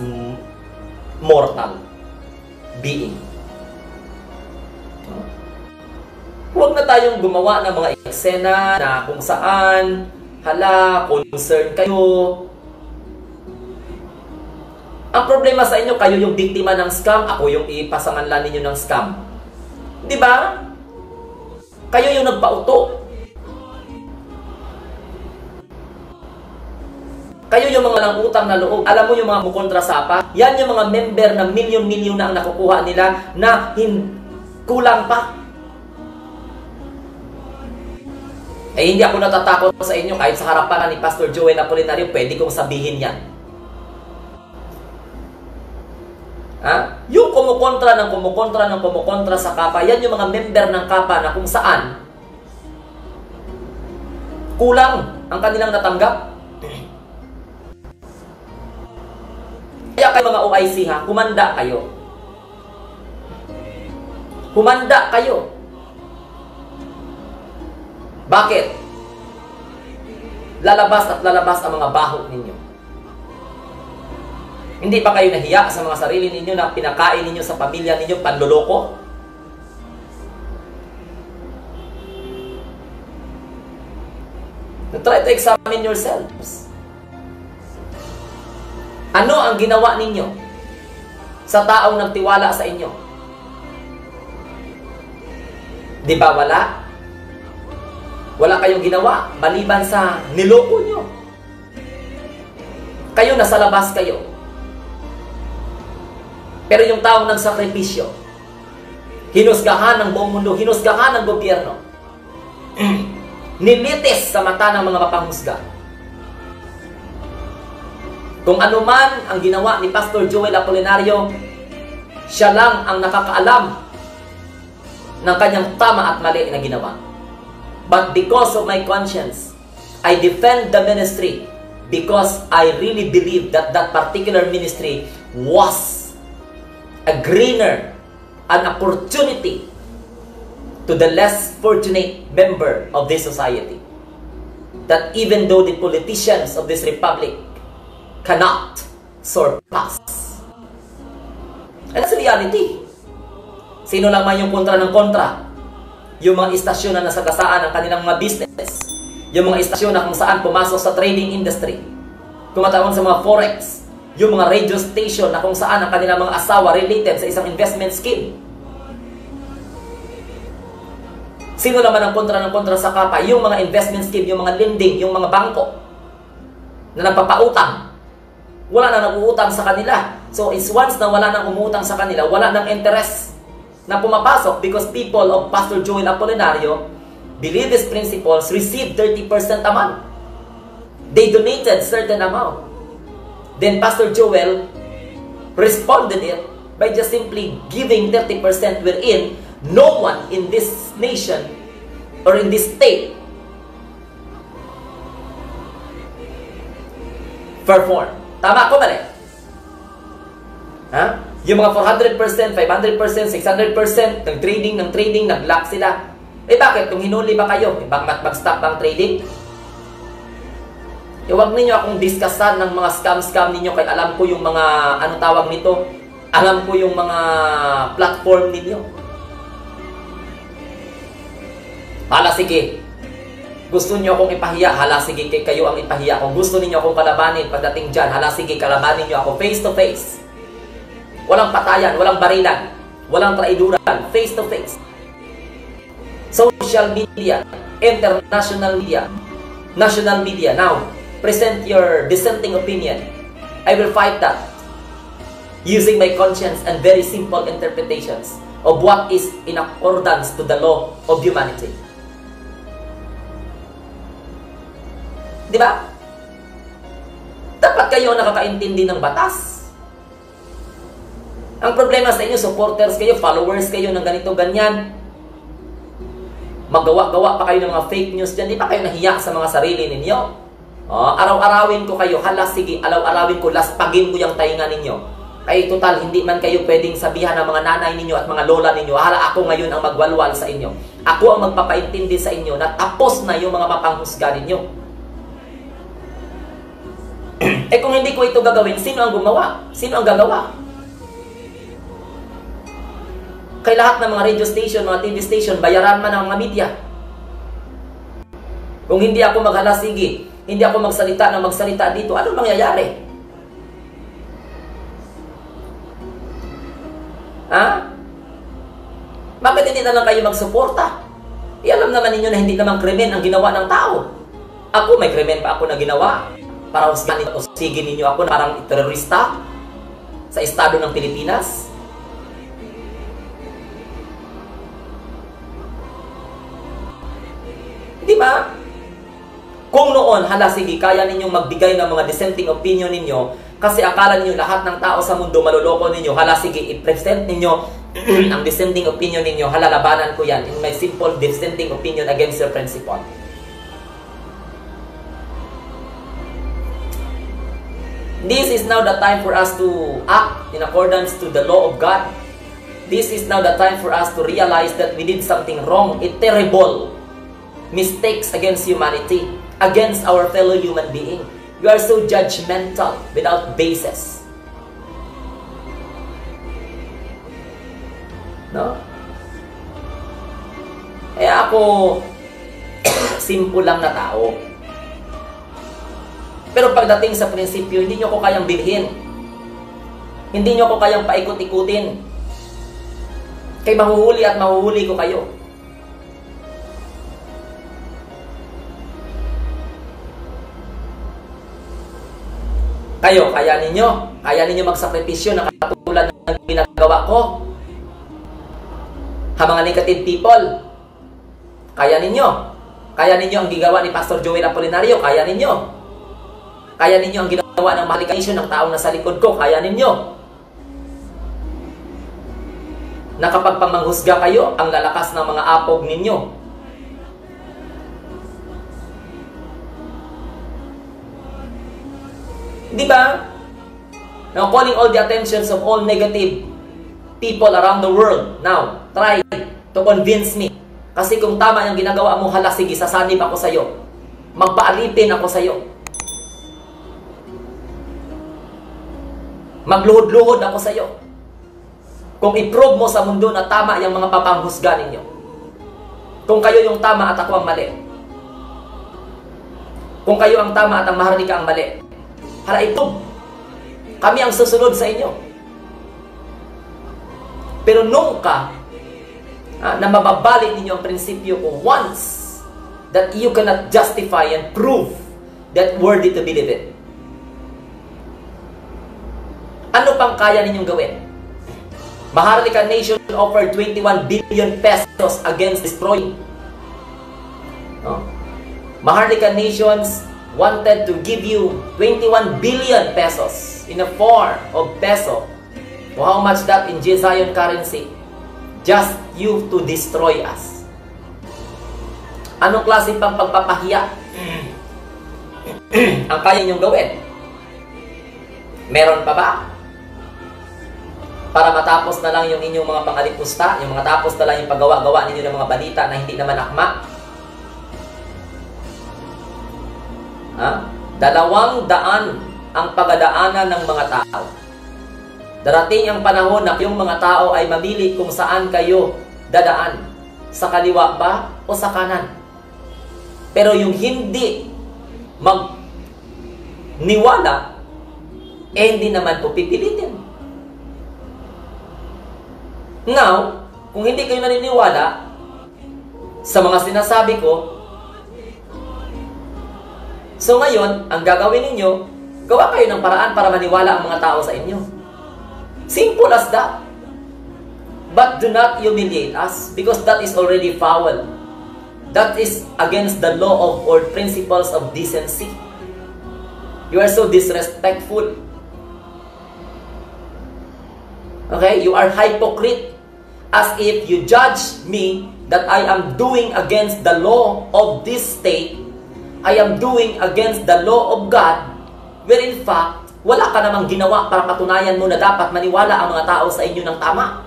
mortal being. Huwag na tayong gumawa ng mga eksena na kung saan, hala, concern kayo. Ang problema sa inyo, kayo yung biktima ng scam, ako yung ipasanganlan ninyo ng scam. Di ba? Kayo yung nagpauto. Kayo yung mga utang na loob. Alam mo yung mga mukontra sapa? Yan yung mga member na milyon-milyon na ang nakukuha nila na hin kulang pa. Eh hindi ako natatakot sa inyo kahit sa harapan ni Pastor Joel Apolinario, pwede kong sabihin yan. Ha? Yung kumukontra ng kumukontra ng kumukontra sa kapa, yan yung mga member ng kapa na kung saan kulang ang kanilang natanggap. Kaya kayo mga OIC ha, kumanda kayo. Kumanda kayo. Bakit? Lalabas at lalabas ang mga baho ninyo. Hindi pa kayo nahiya sa mga sarili ninyo na pinakain ninyo sa pamilya ninyo panloloko? Try to examine yourselves. Ano ang ginawa ninyo sa taong nagtiwala sa inyo? Di ba wala? Wala kayong ginawa maliban sa niloko nyo. Kayo nasa labas kayo. Pero yung taong nagsakripisyo, hinusgahan ng buong mundo, hinusgahan ng gobyerno, nilitis sa mata ng mga mapanghusga. Kung ano man ang ginawa ni Pastor Joel Apolinario, siya lang ang nakakaalam ng kanyang tama at mali na ginawa. But because of my conscience, I defend the ministry because I really believe that that particular ministry was a greener, an opportunity to the less fortunate member of this society. That even though the politicians of this republic cannot surpass. And that's reality. Sino lang man yung kontra ng kontra? Yung mga istasyon na nasagasaan ng kanilang mga business. Yung mga istasyon na kung saan pumasok sa trading industry. Tumatawag sa mga forex. Yung mga radio station na kung saan ang kanilang mga asawa related sa isang investment scheme. Sino naman ang kontra ng kontra sa kapa? Yung mga investment scheme, yung mga lending, yung mga bangko na nagpapautang. Wala na nag-uutang sa kanila. So, it's once na wala nang umutang sa kanila, wala nang interest na pumapasok because people of Pastor Joel Apolinario believe these principles, receive 30% a month. They donated certain amount. Then Pastor Joel responded it by just simply giving 30% wherein no one in this nation or in this state perform. Tama ko mali? Ha? Yung mga 400%, 500%, 600%, nag-trading, ng trading, nag-lock sila. Eh bakit? Kung hinuli ba kayo, eh, bang mag-stop bang trading? Eh wag ninyo akong discussan ng mga scam-scam ninyo kaya alam ko yung mga, ano tawag nito, alam ko yung mga platform ninyo. Hala, sige. Gusto niyo akong ipahiya? Hala, sige, kayo ang ipahiya. Kung gusto niyo akong kalabanin pagdating dyan, hala, sige, kalabanin niyo ako face to face. Walang patayan, walang barilan, walang traiduran, face to face. Social media, international media, national media. Now, present your dissenting opinion. I will fight that using my conscience and very simple interpretations of what is in accordance to the law of humanity. Di ba? Dapat kayo nakakaintindi ng batas. Ang problema sa inyo, supporters kayo, followers kayo ng ganito, ganyan. Magawa-gawa pa kayo ng mga fake news dyan. Di ba kayo nahiya sa mga sarili ninyo? Oh, araw-arawin ko kayo, hala sige, araw-arawin ko, laspagin ko yung tainga ninyo. Ay total, hindi man kayo pwedeng sabihan ng mga nanay ninyo at mga lola ninyo, hala ako ngayon ang magwalwal sa inyo. Ako ang magpapaintindi sa inyo na tapos na yung mga mapanghusga ninyo. eh kung hindi ko ito gagawin, sino ang gumawa? Sino ang gagawa? Kay lahat ng mga radio station, mga TV station, bayaran man ng mga media. Kung hindi ako maghalasigi, hindi ako magsalita ng magsalita dito, ano mangyayari? Ha? Bakit hindi na lang kayo magsuporta? E alam naman ninyo na hindi naman krimen ang ginawa ng tao. Ako, may krimen pa ako na ginawa para usigin ninyo ako na parang terorista sa estado ng Pilipinas. Di ba? Kung noon, hala sige, kaya ninyong magbigay ng mga dissenting opinion ninyo, kasi akala ninyo lahat ng tao sa mundo maluloko ninyo, hala sige, i-present ninyo ang dissenting opinion ninyo, hala labanan ko yan in my simple dissenting opinion against your principle. This is now the time for us to act in accordance to the law of God. This is now the time for us to realize that we did something wrong, a terrible mistakes against humanity, against our fellow human being. You are so judgmental without basis. No? Kaya ako, simple lang na tao. Pero pagdating sa prinsipyo, hindi nyo ko kayang bilhin. Hindi nyo ko kayang paikot-ikutin. Kay mahuhuli at mahuhuli ko kayo. Kayo, kaya ninyo. Kaya ninyo magsakripisyo na katulad ng ginagawa ko. Ha mga negative people. Kaya ninyo. Kaya ninyo ang gigawa ni Pastor Joel Apolinario. Kaya ninyo. Kaya ninyo ang ginawa ng malikasyon ng taong nasa likod ko. Kaya ninyo. Na kayo, ang lalakas ng mga apog ninyo. Di ba? Now, calling all the attentions of all negative people around the world. Now, try to convince me. Kasi kung tama yung ginagawa mo, hala, sige, sasanib ako sa'yo. Magpaalipin ako sa'yo. Magluhod-luhod ako sa'yo. Kung i-prove mo sa mundo na tama yung mga papanghusga ninyo. Kung kayo yung tama at ako ang mali. Kung kayo ang tama at ang maharlika ang mali. Hala, i-prove. Kami ang susunod sa inyo. Pero nung ka, ah, na mababalik ninyo ang prinsipyo ko once that you cannot justify and prove that worthy to believe it. Ano pang kaya ninyong gawin? Maharlika Nation offered 21 billion pesos against destroying. No? Maharlika Nations wanted to give you 21 billion pesos in a form of peso. So how much that in Zion currency? Just you to destroy us. Anong klase pang pagpapahiya ang kaya niyong gawin? Meron pa ba? Para matapos na lang yung inyong mga pangalipusta, yung mga tapos na lang yung paggawa-gawa ninyo ng mga balita na hindi naman akma? Ha? Dalawang daan ang pagadaanan ng mga tao. Darating ang panahon na yung mga tao ay mamili kung saan kayo dadaan. Sa kaliwa ba o sa kanan? Pero yung hindi mag niwala, eh hindi naman po pipilitin. Now, kung hindi kayo naniniwala sa mga sinasabi ko, So ngayon, ang gagawin ninyo, gawa kayo ng paraan para maniwala ang mga tao sa inyo. Simple as that. But do not humiliate us because that is already foul. That is against the law of or principles of decency. You are so disrespectful. Okay? You are hypocrite. As if you judge me that I am doing against the law of this state I am doing against the law of God, where in fact, wala ka namang ginawa para patunayan mo na dapat maniwala ang mga tao sa inyo ng tama.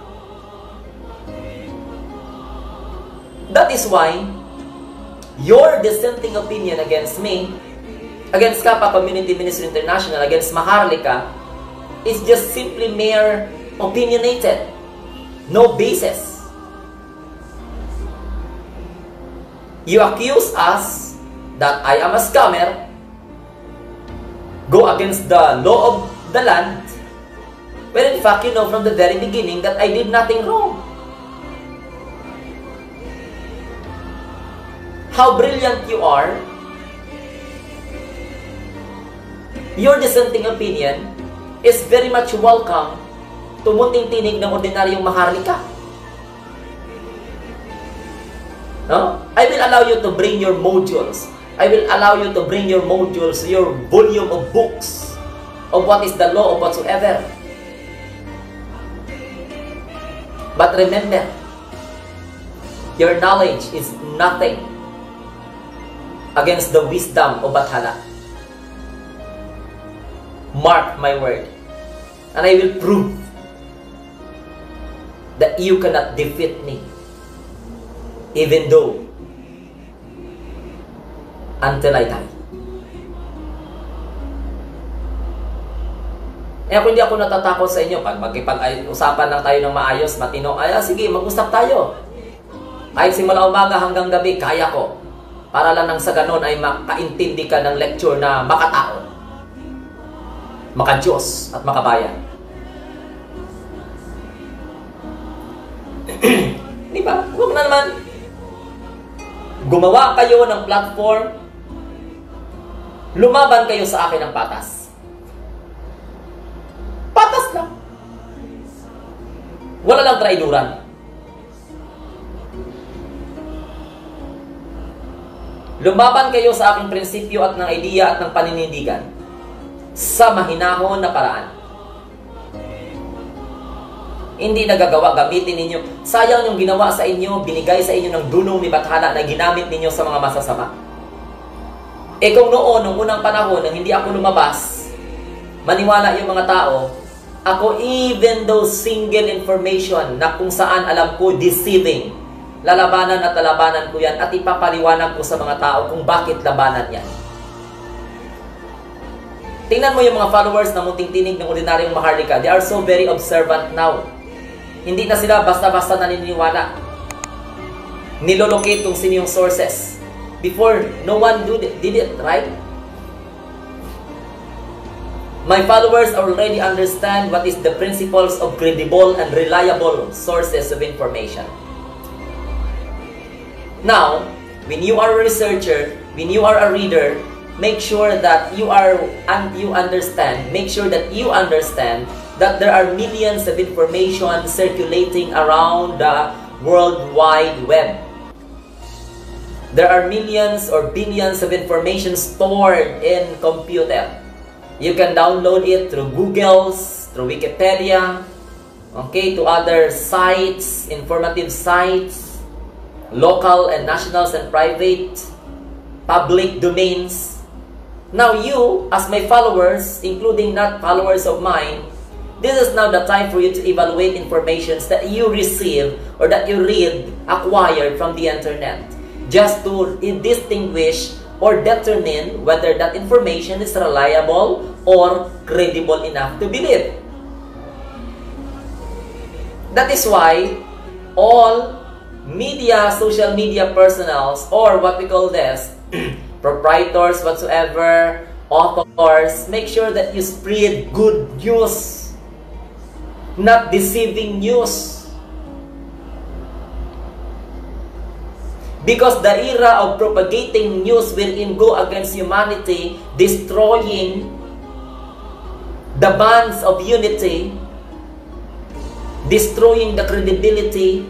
That is why, your dissenting opinion against me, against Kappa Community Ministry International, against Maharlika, is just simply mere opinionated. No basis. You accuse us that I am a scammer, go against the law of the land, when in fact you know from the very beginning that I did nothing wrong. How brilliant you are, your dissenting opinion is very much welcome tumunting tinig ng ordinaryong maharlika. No? I will allow you to bring your modules I will allow you to bring your modules, your volume of books of what is the law of whatsoever. But remember, your knowledge is nothing against the wisdom of Bathala. Mark my word. And I will prove that you cannot defeat me. Even though until I die. Eh kung hindi ako natatakot sa inyo, pag magkipag-usapan lang tayo ng maayos, matino, ay ah, sige, mag-usap tayo. Kahit simula umaga hanggang gabi, kaya ko. Para lang nang sa ganon ay makaintindi ka ng lecture na makatao. Maka-Diyos at makabayan. Di ba? Huwag na naman. Gumawa kayo ng platform lumaban kayo sa akin ng patas. Patas lang. Wala lang traiduran. Lumaban kayo sa aking prinsipyo at ng idea at ng paninindigan sa mahinahon na paraan. Hindi nagagawa, gamitin ninyo. Sayang yung ginawa sa inyo, binigay sa inyo ng dunong ni Bathala na ginamit ninyo sa mga masasama. Eh kung noon, nung unang panahon, nang hindi ako lumabas, maniwala yung mga tao, ako even though single information na kung saan alam ko deceiving, lalabanan at lalabanan ko yan at ipapaliwanag ko sa mga tao kung bakit labanan yan. Tingnan mo yung mga followers na munting tinig ng ordinaryong Maharlika. They are so very observant now. Hindi na sila basta-basta naniniwala. Nilolocate kung sino yung sources. Before, no one did it, right? My followers already understand what is the principles of credible and reliable sources of information. Now, when you are a researcher, when you are a reader, make sure that you are and you understand, make sure that you understand that there are millions of information circulating around the World Wide Web. There are millions or billions of information stored in computer. You can download it through Google's, through Wikipedia, okay, to other sites, informative sites, local and nationals and private, public domains. Now you, as my followers, including not followers of mine, this is now the time for you to evaluate informations that you receive or that you read, acquired from the internet, just to distinguish or determine whether that information is reliable or credible enough to believe. That is why all media, social media personals, or what we call this, proprietors whatsoever, authors, make sure that you spread good news, not deceiving news. Because the era of propagating news will in go against humanity, destroying the bonds of unity, destroying the credibility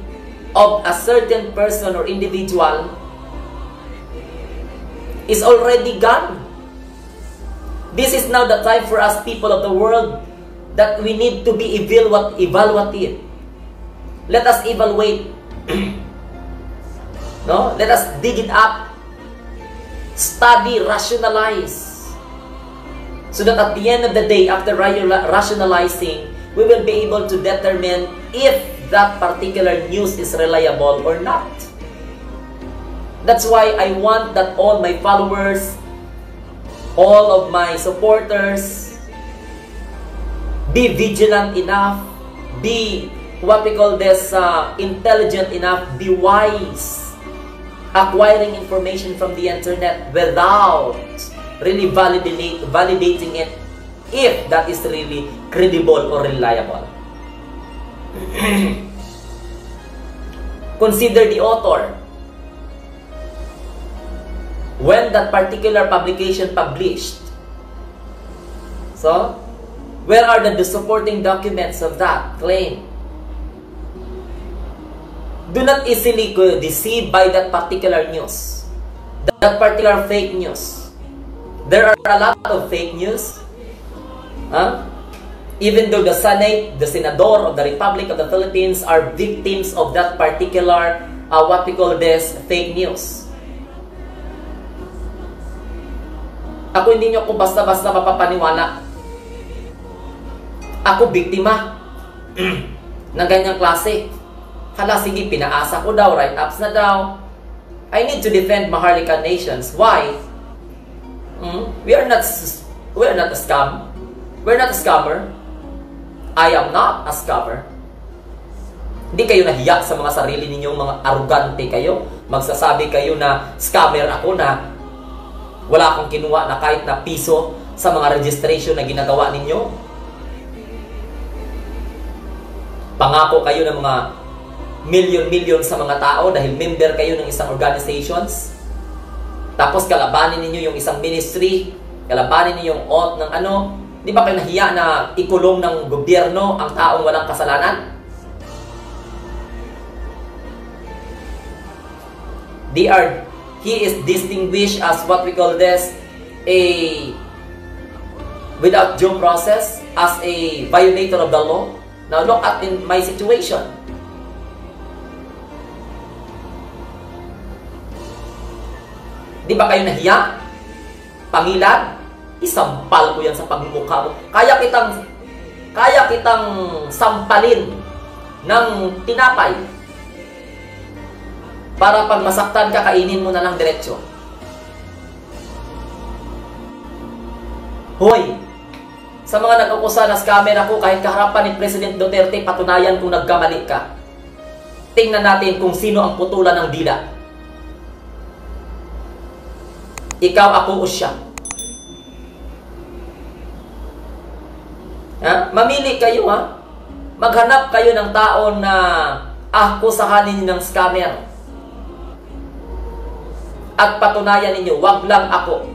of a certain person or individual is already gone. This is now the time for us people of the world that we need to be evaluative. Let us evaluate. No? Let us dig it up. Study, rationalize. So that at the end of the day, after rationalizing, we will be able to determine if that particular news is reliable or not. That's why I want that all my followers, all of my supporters, be vigilant enough, be what we call this uh, intelligent enough, be wise, acquiring information from the internet without really validate, validating it if that is really credible or reliable. Consider the author. When that particular publication published. So, where are the supporting documents of that claim? Do not easily deceived by that particular news. That particular fake news. There are a lot of fake news. Huh? even though the Senate, the Senador of the Republic of the Philippines are victims of that particular, uh, what we call this, fake news. Ako hindi nyo ako basta-basta mapapaniwala. Ako biktima ng ganyang klase. Hala, sige, pinaasa ko daw, write-ups na daw. I need to defend Maharlika nations. Why? Hmm? We are not we are not a scam. We're not a scammer. I am not a scammer. Hindi kayo nahiya sa mga sarili ninyong mga arugante kayo. Magsasabi kayo na scammer ako na wala akong kinuha na kahit na piso sa mga registration na ginagawa ninyo. Pangako kayo ng mga million-million sa mga tao dahil member kayo ng isang organizations. Tapos kalabanin ninyo yung isang ministry, kalabanin ninyo yung oath ng ano, Di ba kayo nahiya na ikulong ng gobyerno ang taong walang kasalanan? They are, he is distinguished as what we call this, a, without due process, as a violator of the law. Now look at in my situation. Di ba kayo nahiya? Pangilad? isampal ko yan sa pagmumukha mo. Kaya kitang, kaya kitang sampalin ng tinapay para pag masaktan ka, kainin mo na lang diretsyo. Hoy! Sa mga nag-ukusa na scammer ako, kahit kaharapan ni President Duterte, patunayan kung nagkamali ka. Tingnan natin kung sino ang putulan ng dila. Ikaw, ako o siya. Ha? Mamili kayo ha. Maghanap kayo ng tao na ako sa kanin ng scammer. At patunayan ninyo, wag lang ako.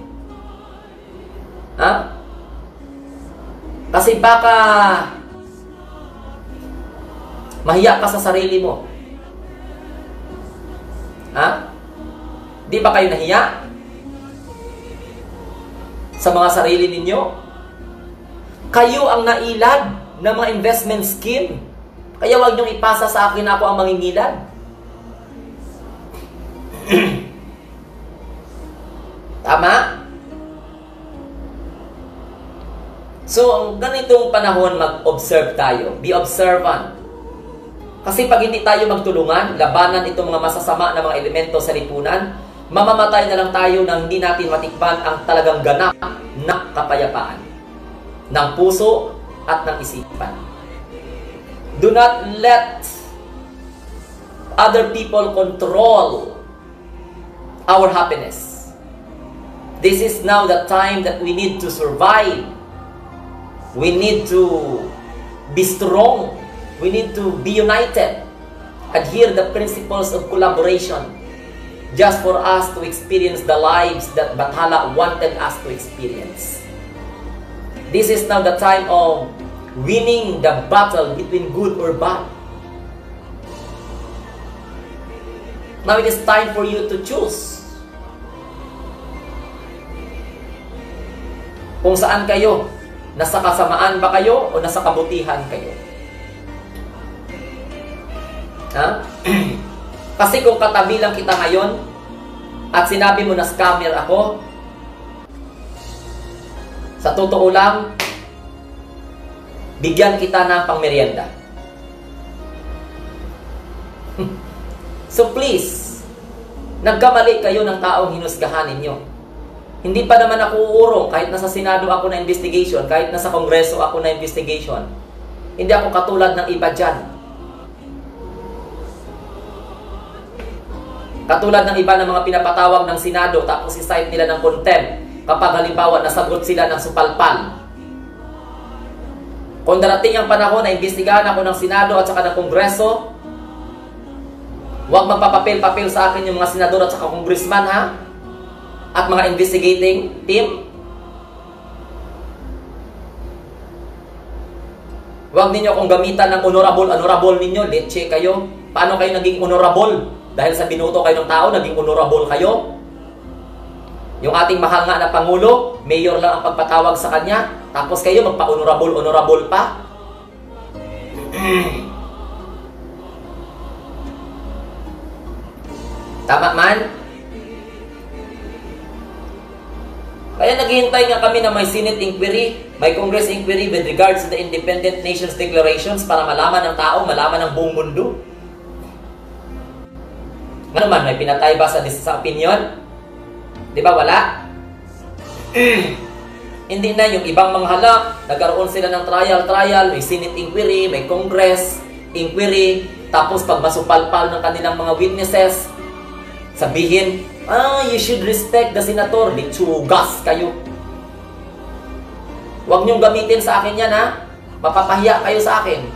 Ha? Kasi baka mahiya ka sa sarili mo. Ha? Di ba kayo nahiya? Sa mga sarili ninyo? Kayo ang nailad ng mga investment scheme. Kaya wag niyong ipasa sa akin na ako ang mangingilad. Tama? So, ang ganitong panahon, mag-observe tayo. Be observant. Kasi pag hindi tayo magtulungan, labanan itong mga masasama na mga elemento sa lipunan, mamamatay na lang tayo nang hindi natin matikban ang talagang ganap na kapayapaan ng puso at ng isipan. Do not let other people control our happiness. This is now the time that we need to survive. We need to be strong. We need to be united. Adhere the principles of collaboration just for us to experience the lives that Bathala wanted us to experience. This is now the time of winning the battle between good or bad. Now it is time for you to choose. Kung saan kayo, nasa kasamaan ba kayo o nasa kabutihan kayo? Ha? Kasi kung katabi lang kita ngayon at sinabi mo na scammer ako, sa totoo lang, bigyan kita ng pangmerienda. so please, nagkamali kayo ng taong hinusgahan ninyo. Hindi pa naman ako uurong kahit nasa Senado ako na investigation, kahit nasa Kongreso ako na investigation. Hindi ako katulad ng iba dyan. Katulad ng iba ng mga pinapatawag ng Senado tapos isite nila ng contempt kapag halimbawa nasagot sila ng supalpal. Kung darating ang panahon na imbestigahan ako ng Senado at saka ng Kongreso, huwag magpapapel-papel sa akin yung mga senador at saka congressman ha? at mga investigating team. Huwag ninyo akong gamitan ng honorable, honorable ninyo, leche kayo. Paano kayo naging honorable? Dahil sa binuto kayo ng tao, naging honorable kayo? Yung ating mahal nga na Pangulo, mayor lang ang pagpatawag sa kanya, tapos kayo magpa-honorable, honorable pa? Tama man? Kaya naghihintay nga kami na may Senate inquiry, may Congress inquiry with regards to the Independent Nations Declarations para malaman ng tao, malaman ng buong mundo. Ano man, may pinatay ba sa, sa opinion? Di ba wala? Hindi na yung ibang mga hala, nagkaroon sila ng trial, trial, may Senate inquiry, may Congress inquiry, tapos pag masupalpal ng kanilang mga witnesses, sabihin, ah, you should respect the senator. Litsugas kayo. Huwag niyong gamitin sa akin yan, ha? Mapapahiya kayo sa akin.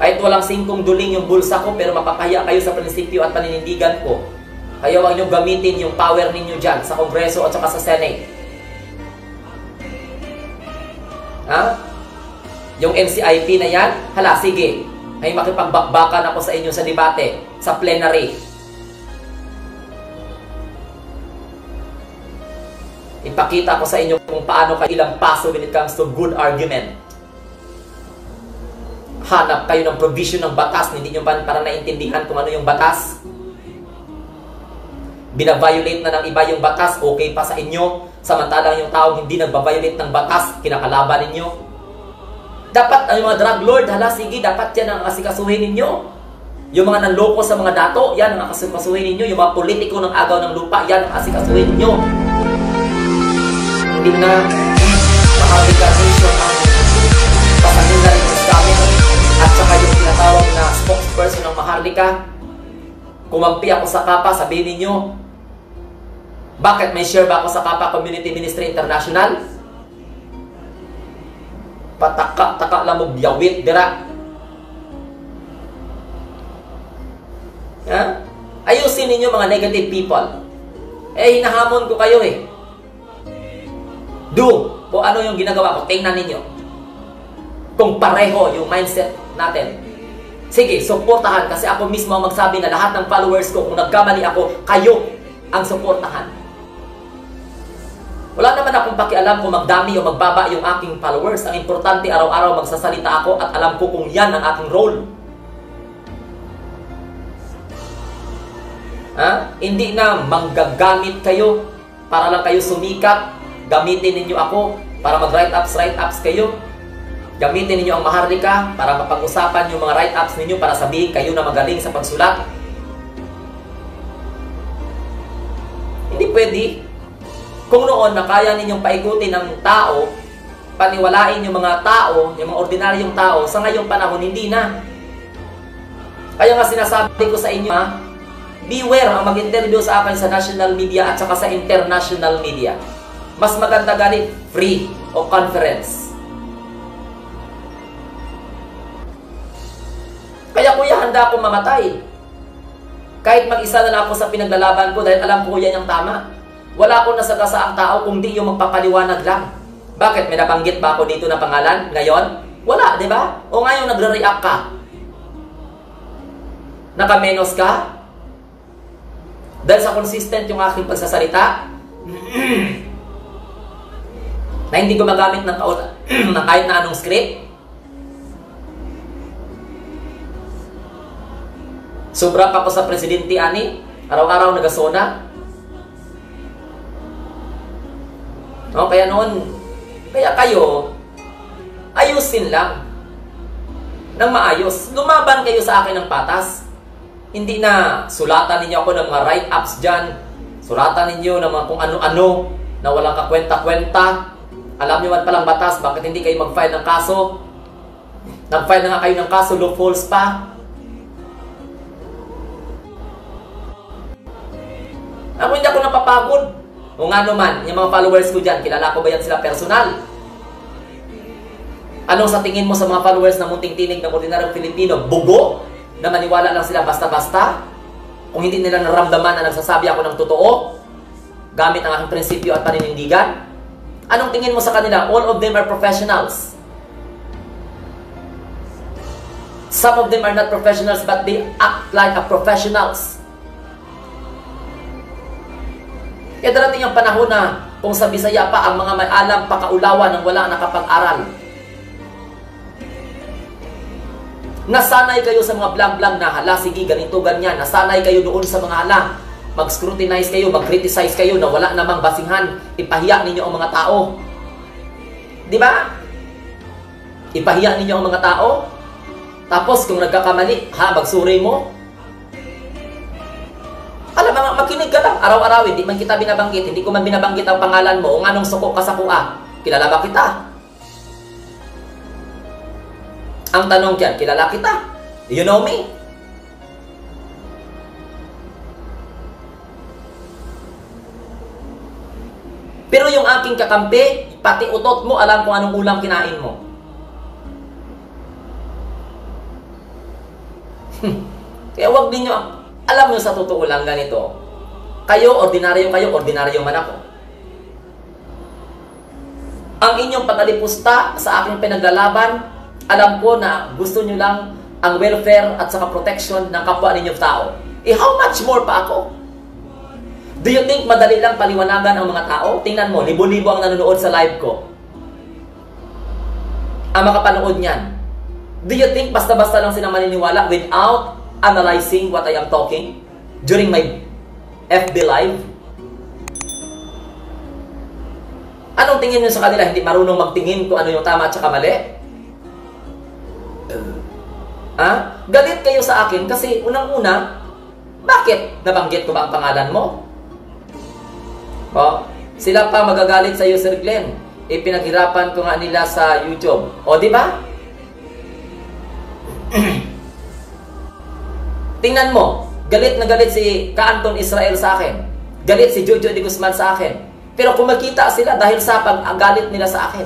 Kahit walang singkong duling yung bulsa ko, pero mapapahiya kayo sa prinsipyo at paninindigan ko. Kaya huwag niyong gamitin yung power ninyo dyan sa Kongreso at saka sa Senate. Ha? Yung NCIP na yan, hala, sige. Ay makipagbakbakan ako sa inyo sa debate, sa plenary. Ipakita ko sa inyo kung paano kayo ilang paso when it comes to good argument. Hanap kayo ng provision ng batas, hindi nyo ba para naintindihan kung ano yung batas? Binaviolate na ng iba yung batas, okay pa sa inyo. Samantalang yung taong hindi nagbabiolate ng batas, kinakalaban ninyo. Dapat ang mga drug lord, hala sige, dapat yan ang asikasuhin ninyo. Yung mga nanloko sa mga dato, yan ang asikasuhin ninyo. Yung mga politiko ng agaw ng lupa, yan ang asikasuhin ninyo hindi na makapagkasyon tinatawag na spokesperson ng Maharlika. Kumampi ako sa KAPA, sabihin ninyo, bakit may share ba ako sa KAPA Community Ministry International? Pataka-taka lang mo biyawit dira. Ha? Ayusin ninyo mga negative people. Eh, hinahamon ko kayo eh. Do kung ano yung ginagawa ko. Tingnan ninyo. Kung pareho yung mindset natin. Sige, suportahan kasi ako mismo ang magsabi na lahat ng followers ko, kung nagkamali ako, kayo ang suportahan. Wala naman akong pakialam kung magdami o magbaba yung aking followers. Ang importante, araw-araw magsasalita ako at alam ko kung yan ang aking role. Ha? Hindi na manggagamit kayo para lang kayo sumikat. Gamitin ninyo ako para mag-write-ups, write-ups kayo. Gamitin ninyo ang Maharlika para mapag-usapan yung mga write-ups ninyo para sabihin kayo na magaling sa pagsulat. Hindi pwede. Kung noon na kaya ninyong paikutin ng tao, paniwalain yung mga tao, yung mga ordinaryong tao, sa ngayong panahon, hindi na. Kaya nga sinasabi ko sa inyo, ha, beware ang mag-interview sa akin sa national media at saka sa international media. Mas maganda ganit free o conference. Kaya kuya, handa akong mamatay. Kahit mag-isa na ako sa pinaglalaban ko dahil alam ko yan yung tama. Wala akong nasagasa ang tao kung di yung magpapaliwanag lang. Bakit? May nabanggit ba ako dito na pangalan ngayon? Wala, di ba? O ngayon nagre-react ka. Nakamenos ka? Dahil sa consistent yung aking pagsasalita, na hindi ko magamit ng, ng kahit na anong script, Sobra pa ko sa presidente ani, araw-araw nagasona. No, kaya noon, kaya kayo, ayusin lang. Nang maayos. Lumaban kayo sa akin ng patas. Hindi na sulatan ninyo ako ng mga write-ups dyan. Sulatan ninyo ng mga kung ano-ano na walang kakwenta-kwenta. Alam niyo man palang batas, bakit hindi kayo mag-file ng kaso? Nag-file na nga kayo ng kaso, loopholes pa. Ako hindi ako napapagod. O nga naman, yung mga followers ko dyan, kilala ko ba yan sila personal? Anong sa tingin mo sa mga followers na munting tinig ng ordinaryong Filipino? Bugo? Na maniwala lang sila basta-basta? Kung hindi nila naramdaman na nagsasabi ako ng totoo? Gamit ang aking prinsipyo at paninindigan? Anong tingin mo sa kanila? All of them are professionals. Some of them are not professionals but they act like a professionals. Kaya darating ang panahon na kung sa Bisaya pa ang mga may alam pakaulawan ng wala nakapag-aral. Nasanay kayo sa mga blang-blang na hala, sige, ganito, ganyan. Nasanay kayo doon sa mga hala. Mag-scrutinize kayo, mag-criticize kayo na wala namang basingan. Ipahiya ninyo ang mga tao. Di ba? Ipahiya ninyo ang mga tao. Tapos kung nagkakamali, ha, magsuri mo, alam mga makinig ka lang, araw-araw, hindi man kita binabanggit, hindi ko man binabanggit ang pangalan mo, o anong suko ka sa kuha. Kilala ba kita? Ang tanong dyan, kilala kita? You know me? Pero yung aking kakampi, pati utot mo, alam kung anong ulam kinain mo. Kaya wag ninyo alam nyo sa totoo lang ganito, kayo, ordinaryo kayo, ordinaryo man ako. Ang inyong pagkalipusta sa aking pinaglalaban, alam ko na gusto nyo lang ang welfare at saka protection ng kapwa ninyong tao. Eh, how much more pa ako? Do you think madali lang paliwanagan ang mga tao? Tingnan mo, libo-libo ang nanonood sa live ko. Ang makapanood niyan. Do you think basta-basta lang sila maniniwala without analyzing what I am talking during my FB Live? Anong tingin nyo sa kanila? Hindi marunong magtingin kung ano yung tama at saka mali? Ha? Galit kayo sa akin kasi unang-una, bakit nabanggit ko ba ang pangalan mo? O, sila pa magagalit sa Sir Glenn. Ipinaghirapan ko nga nila sa YouTube. O, di ba? Tingnan mo, galit na galit si Kaanton Israel sa akin. Galit si Jojo de Guzman sa akin. Pero kung magkita sila dahil sa pag-galit nila sa akin.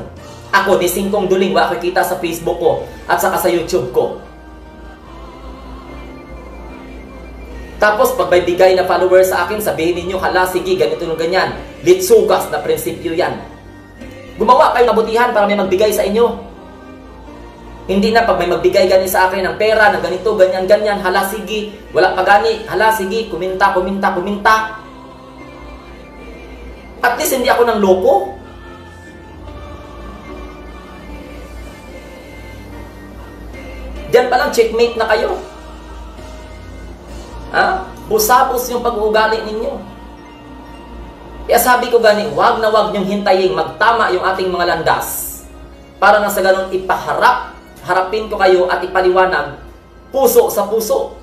Ako, ni Singkong Duling, wala kita sa Facebook ko at saka sa YouTube ko. Tapos, pag may bigay na followers sa akin, sabihin ninyo, hala, sige, ganito nung ganyan. Litsugas na prinsipyo yan. Gumawa kayo mabutihan para may magbigay sa inyo. Hindi na pag may magbigay gani sa akin ng pera na ganito, ganyan, ganyan, hala sige, wala pa gani, hala sige, kuminta, kuminta, kuminta. At least hindi ako ng loko. Diyan pa lang checkmate na kayo. Ha? Busapos yung pag-uugali ninyo. Kaya sabi ko gani, wag na wag niyong hintayin magtama yung ating mga landas para na sa ganun ipaharap harapin ko kayo at ipaliwanag puso sa puso.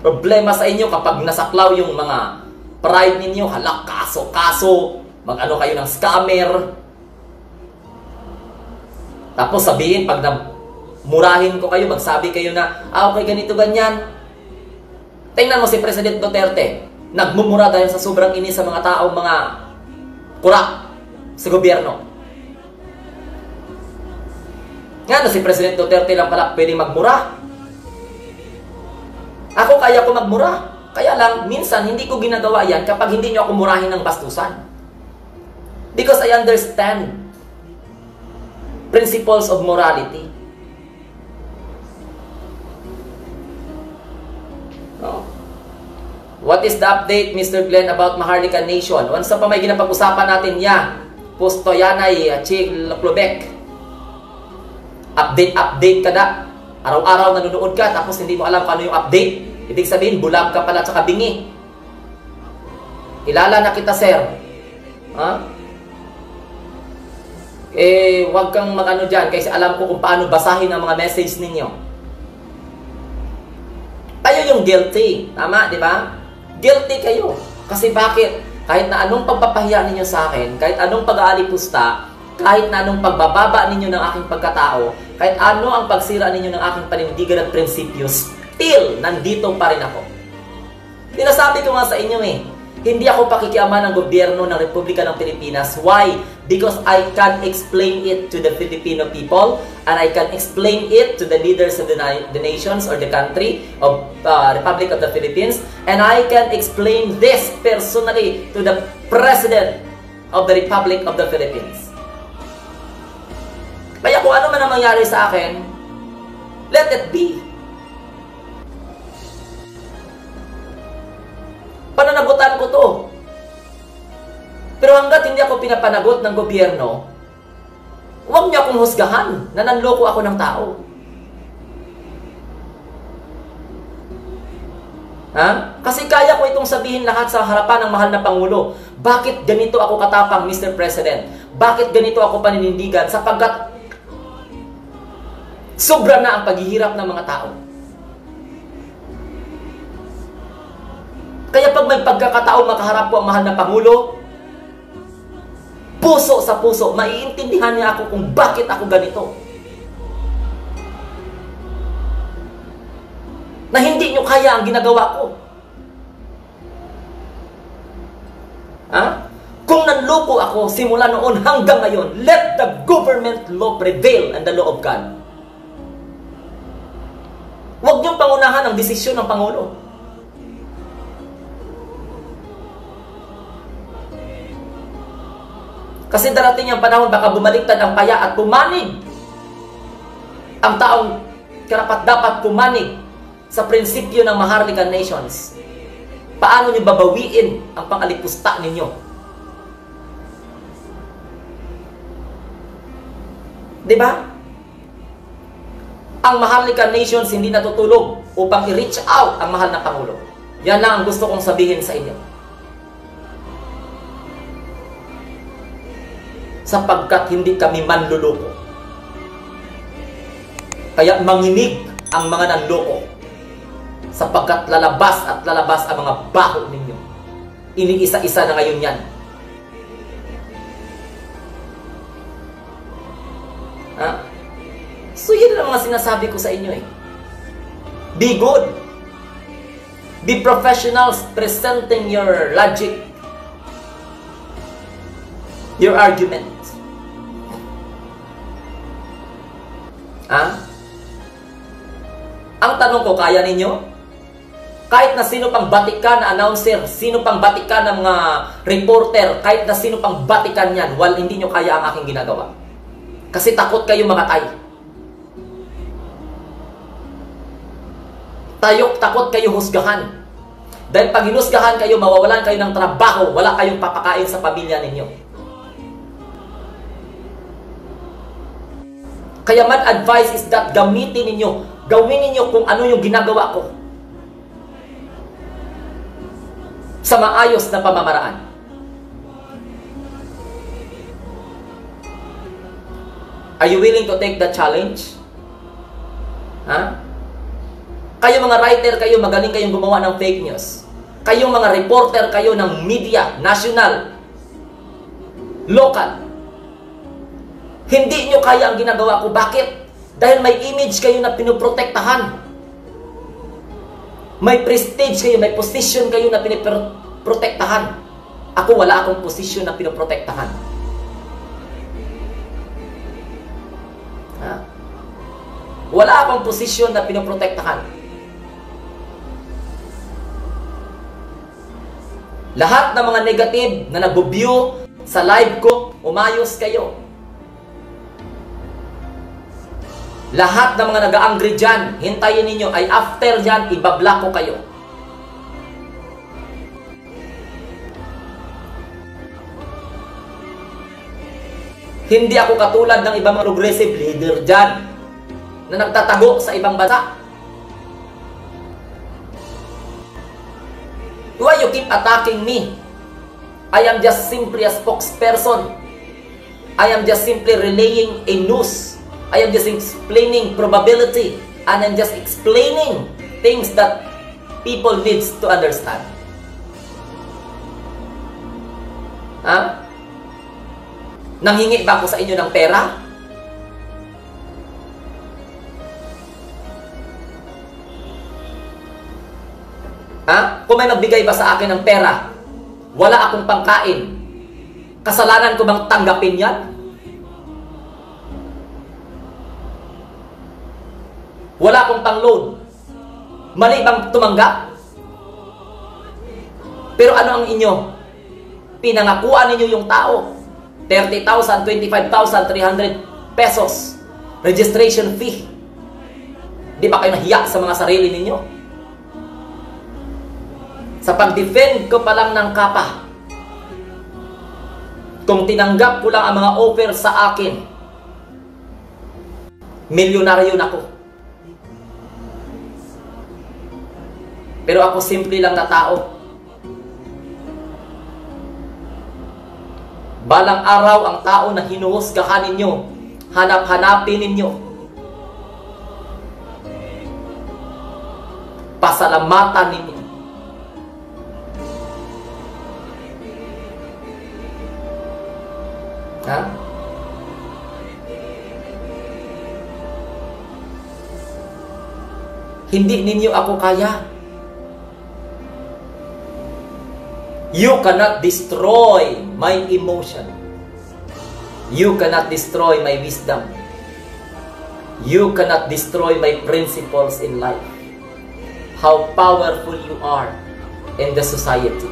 Problema sa inyo kapag nasaklaw yung mga pride ninyo, halak, kaso, kaso, mag-ano kayo ng scammer. Tapos sabihin, pag na murahin ko kayo, magsabi kayo na, ah, okay, ganito, ganyan. Tingnan mo si President Duterte, nagmumura dahil sa sobrang inis sa mga tao, mga kurak sa gobyerno. Nga na si President Duterte lang pala pwede magmura. Ako kaya ko magmura. Kaya lang, minsan hindi ko ginagawa yan kapag hindi nyo ako murahin ng bastusan. Because I understand principles of morality. No? What is the update, Mr. Glenn, about Maharlika Nation? Once pa may ginapag-usapan natin ya, Pusto Yanay, Chik Loplobec, update-update ka na. Araw-araw nanonood ka, tapos hindi mo alam kung ano yung update. Ibig sabihin, bulag ka pala sa kabingi. Kilala na kita, sir. Ha? Eh, wag kang magano dyan kasi alam ko kung paano basahin ang mga message ninyo. Kayo yung guilty. Tama, di ba? Guilty kayo. Kasi bakit? Kahit na anong pagpapahiya ninyo sa akin, kahit anong pag-aalipusta, kahit na anong pagbababa ninyo ng aking pagkatao, kahit ano ang pagsira ninyo ng aking panindigan at prinsipyo, still, nandito pa rin ako. Sinasabi ko nga sa inyo eh, hindi ako pakikiaman ng gobyerno ng Republika ng Pilipinas. Why? Because I can explain it to the Filipino people and I can explain it to the leaders of the, the nations or the country of uh, Republic of the Philippines and I can explain this personally to the President of the Republic of the Philippines. Kaya kung ano man ang mangyari sa akin, let it be. Pananagutan ko to. Pero hanggat hindi ako pinapanagot ng gobyerno, huwag niyo akong husgahan na nanloko ako ng tao. Ha? Kasi kaya ko itong sabihin lahat sa harapan ng mahal na Pangulo. Bakit ganito ako katapang, Mr. President? Bakit ganito ako paninindigan? Sapagkat Sobra na ang paghihirap ng mga tao. Kaya pag may pagkakataon makaharap po ang mahal na Pangulo, puso sa puso, maiintindihan niya ako kung bakit ako ganito. Na hindi nyo kaya ang ginagawa ko. Ha? Kung nanloko ako simula noon hanggang ngayon, let the government law prevail and the law of God. Huwag niyong pangunahan ang desisyon ng Pangulo. Kasi darating ang panahon, baka bumaliktad ang paya at pumanig. Ang taong karapat dapat pumanig sa prinsipyo ng Maharlika Nations. Paano niyo babawiin ang pangalipusta ninyo? Di ba? Ang Maharlika Nations hindi natutulog upang i-reach out ang mahal na Pangulo. Yan lang ang gusto kong sabihin sa inyo. Sapagkat hindi kami manluloko. Kaya manginig ang mga nanloko. Sapagkat lalabas at lalabas ang mga baho ninyo. Iniisa-isa na ngayon yan. Ha? So yun ang mga sinasabi ko sa inyo eh. Be good. Be professionals presenting your logic. your argument. Ha? Ang tanong ko, kaya ninyo? Kahit na sino pang batikan announcer, sino pang batikan ng mga reporter, kahit na sino pang batikan yan, wal hindi nyo kaya ang aking ginagawa. Kasi takot kayo mamatay. Tayo, takot kayo husgahan. Dahil pag hinusgahan kayo, mawawalan kayo ng trabaho, wala kayong papakain sa pamilya ninyo. Kaya man advice is that gamitin ninyo, gawin ninyo kung ano yung ginagawa ko. Sa maayos na pamamaraan. Are you willing to take the challenge? Ha? Kayo mga writer, kayo magaling kayong gumawa ng fake news. Kayong mga reporter kayo ng media, national, local. Hindi nyo kaya ang ginagawa ko. Bakit? Dahil may image kayo na pinoprotektahan. May prestige kayo, may position kayo na pinoprotektahan. Ako wala akong position na pinoprotektahan. Ha? Wala akong posisyon na pinoprotektahan. Lahat ng mga negative na nag-view sa live ko, umayos kayo. Lahat ng mga nag-angry dyan, hintayin ninyo, ay after dyan, ibablock ko kayo. Hindi ako katulad ng ibang progressive leader dyan na nagtatago sa ibang bansa. Why you keep attacking me? I am just simply a spokesperson. I am just simply relaying a news. I am just explaining probability. And I'm just explaining things that people needs to understand. Ha? Nanghingi ba ako sa inyo ng pera? Ha? Kung may nagbigay ba sa akin ng pera, wala akong pangkain, kasalanan ko bang tanggapin yan? Wala akong pang-load. Mali bang tumanggap? Pero ano ang inyo? Pinangakuan ninyo yung tao. 30,000, 25,300 pesos. Registration fee. Di ba kayo nahiya sa mga sarili ninyo? Sa pag-defend ko pa lang ng kapa, kung tinanggap ko lang ang mga offer sa akin, milyonaryo na ako. Pero ako simple lang na tao. Balang araw ang tao na hinuhusgahan ninyo, hanap-hanapin ninyo. Pasalamatan ninyo. Ha? Hindi ninyo ako kaya. You cannot destroy my emotion. You cannot destroy my wisdom. You cannot destroy my principles in life. How powerful you are in the society.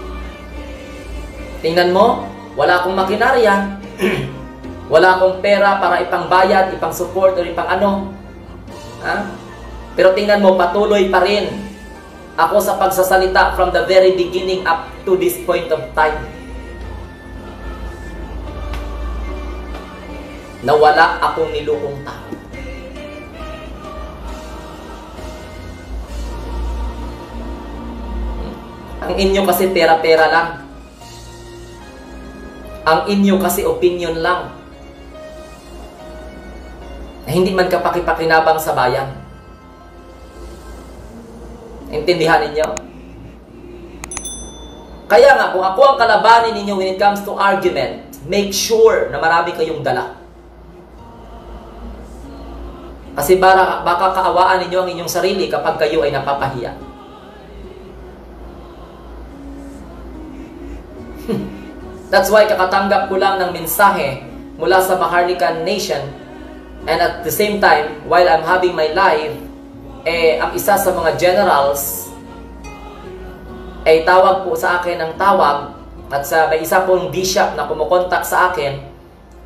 Tingnan mo, wala akong makinarya. wala akong pera para ipangbayad, ipang support, o ipang ano. Ha? Pero tingnan mo, patuloy pa rin ako sa pagsasalita from the very beginning up to this point of time. Na wala akong nilukong tao. Ang inyo kasi pera-pera lang. Ang inyo kasi opinion lang. Na hindi man kapakipakinabang sa bayan. Intindihan ninyo? Kaya nga, kung ako ang kalabanin ninyo when it comes to argument, make sure na marami kayong dala. Kasi baka, baka kaawaan ninyo ang inyong sarili kapag kayo ay napapahiya. That's why kakatanggap ko lang ng mensahe mula sa Maharlika Nation and at the same time, while I'm having my live, eh, ang isa sa mga generals ay tawag po sa akin ng tawag at sa may isa pong bishop na kumukontak sa akin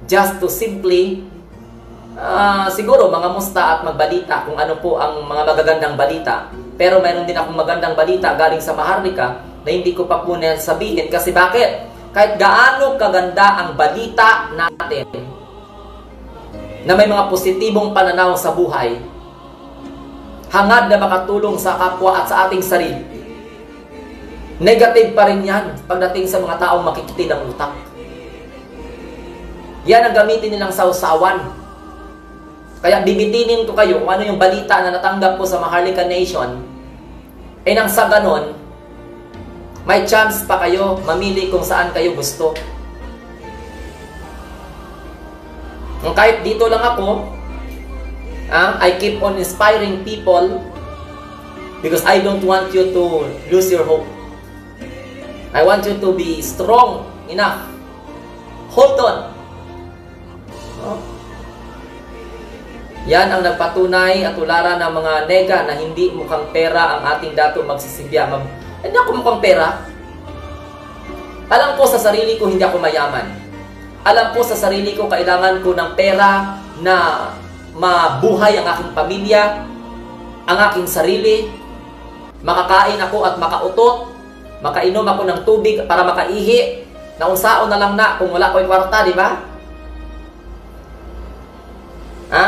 just to simply uh, siguro mga musta at magbalita kung ano po ang mga magagandang balita. Pero mayroon din akong magandang balita galing sa Maharlika na hindi ko pa po sabihin kasi bakit? kahit gaano kaganda ang balita natin na may mga positibong pananaw sa buhay, hangad na makatulong sa kapwa at sa ating sarili. Negative pa rin yan pagdating sa mga taong makikiti ng utak. Yan ang gamitin nilang sausawan. Kaya bibitinin ko kayo kung ano yung balita na natanggap ko sa Maharlika Nation. Eh nang sa ganon, may chance pa kayo mamili kung saan kayo gusto. Kung kahit dito lang ako, ah, I keep on inspiring people because I don't want you to lose your hope. I want you to be strong enough. Hold on. Oh. Yan ang nagpatunay at tularan ng mga nega na hindi mukhang pera ang ating dato magsisilbiya. Mag hindi ako mukhang pera. Alam ko sa sarili ko hindi ako mayaman. Alam ko sa sarili ko kailangan ko ng pera na mabuhay ang aking pamilya, ang aking sarili, makakain ako at makautot, makainom ako ng tubig para makaihi, naunsaon na lang na kung wala ko yung kwarta, di ba? Ha?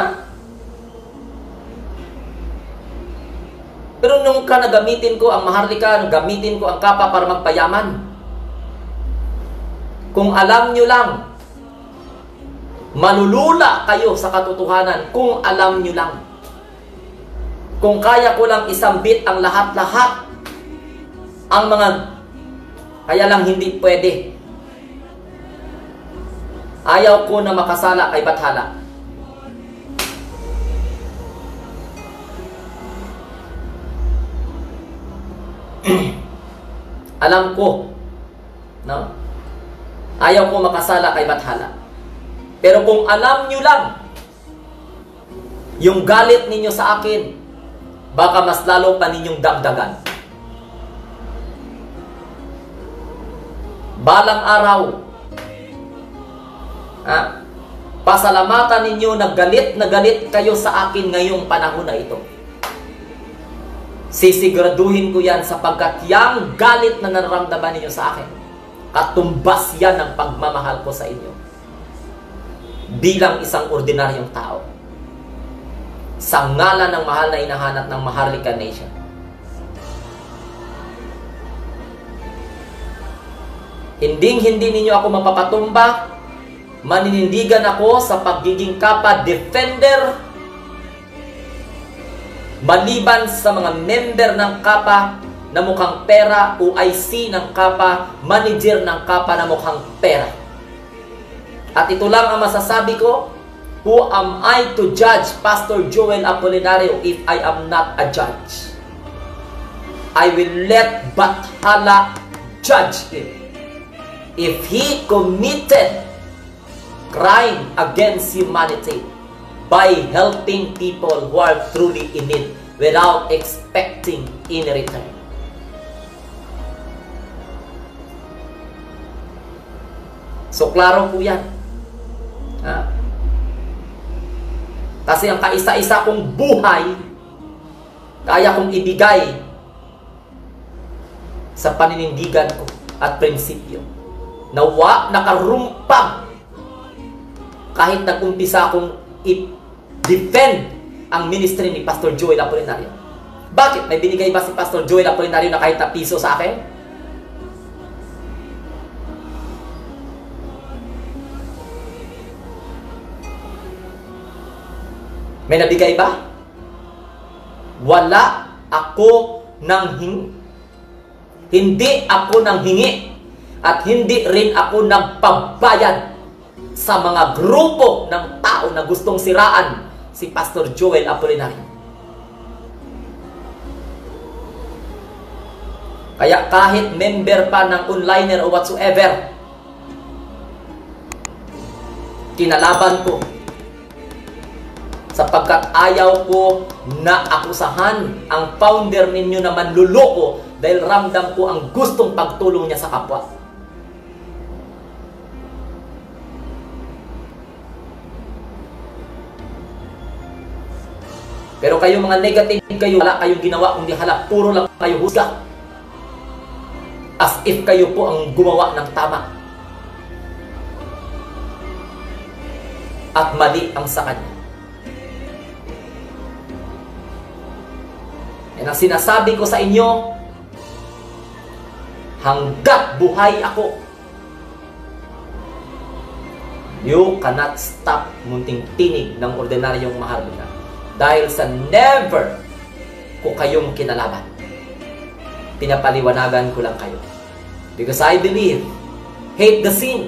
Pero nung ka nagamitin ko ang maharlika, gamitin ko ang kapa para magpayaman. Kung alam nyo lang, malulula kayo sa katotohanan kung alam nyo lang. Kung kaya ko lang isambit ang lahat-lahat, ang mga kaya lang hindi pwede. Ayaw ko na makasala kay Bathala. Alam ko, no? Ayaw ko makasala kay Bathala. Pero kung alam nyo lang, yung galit ninyo sa akin, baka mas lalo pa ninyong dagdagan. Balang araw, ha? pasalamatan ninyo na galit na galit kayo sa akin ngayong panahon na ito. Sisiguraduhin ko yan sapagkat yang galit na nararamdaman ninyo sa akin, katumbas yan ng pagmamahal ko sa inyo. Bilang isang ordinaryong tao. Sa ngalan ng mahal na inahanap ng Maharlika Nation. Hinding-hindi ninyo ako mapapatumba, maninindigan ako sa pagiging kapa defender Maliban sa mga member ng kapa na mukhang pera, OIC ng kapa, manager ng kapa na mukhang pera. At ito lang ang masasabi ko, Who am I to judge Pastor Joel Apolinario if I am not a judge? I will let Bathala judge him. If he committed crime against humanity, by helping people who are truly in need without expecting in return. So, klaro po yan. Ha? Kasi ang kaisa-isa kong buhay, kaya kong ibigay sa paninindigan ko at prinsipyo. Nawa, nakarumpag kahit nag-umpisa akong i-defend ang ministry ni Pastor Joel Apolinario. Bakit? May binigay ba si Pastor Joel Apolinario na kahit na piso sa akin? May nabigay ba? Wala ako nang hing hindi ako nang hingi at hindi rin ako nagpabayad sa mga grupo ng tao na gustong siraan si Pastor Joel Apolinario. Kaya kahit member pa ng onliner o whatsoever, kinalaban ko. Sapagkat ayaw ko na akusahan ang founder ninyo na manluloko dahil ramdam ko ang gustong pagtulong niya sa kapwa. Pero kayo mga negative kayo, wala kayong ginawa kundi hala, puro lang kayo husga. As if kayo po ang gumawa ng tama. At mali ang sa kanya. Yan ang sinasabi ko sa inyo, hanggat buhay ako, you cannot stop munting tinig ng ordinaryong maharlika. Dahil sa never ko kayong kinalaban. Pinapaliwanagan ko lang kayo. Because I believe, hate the sin,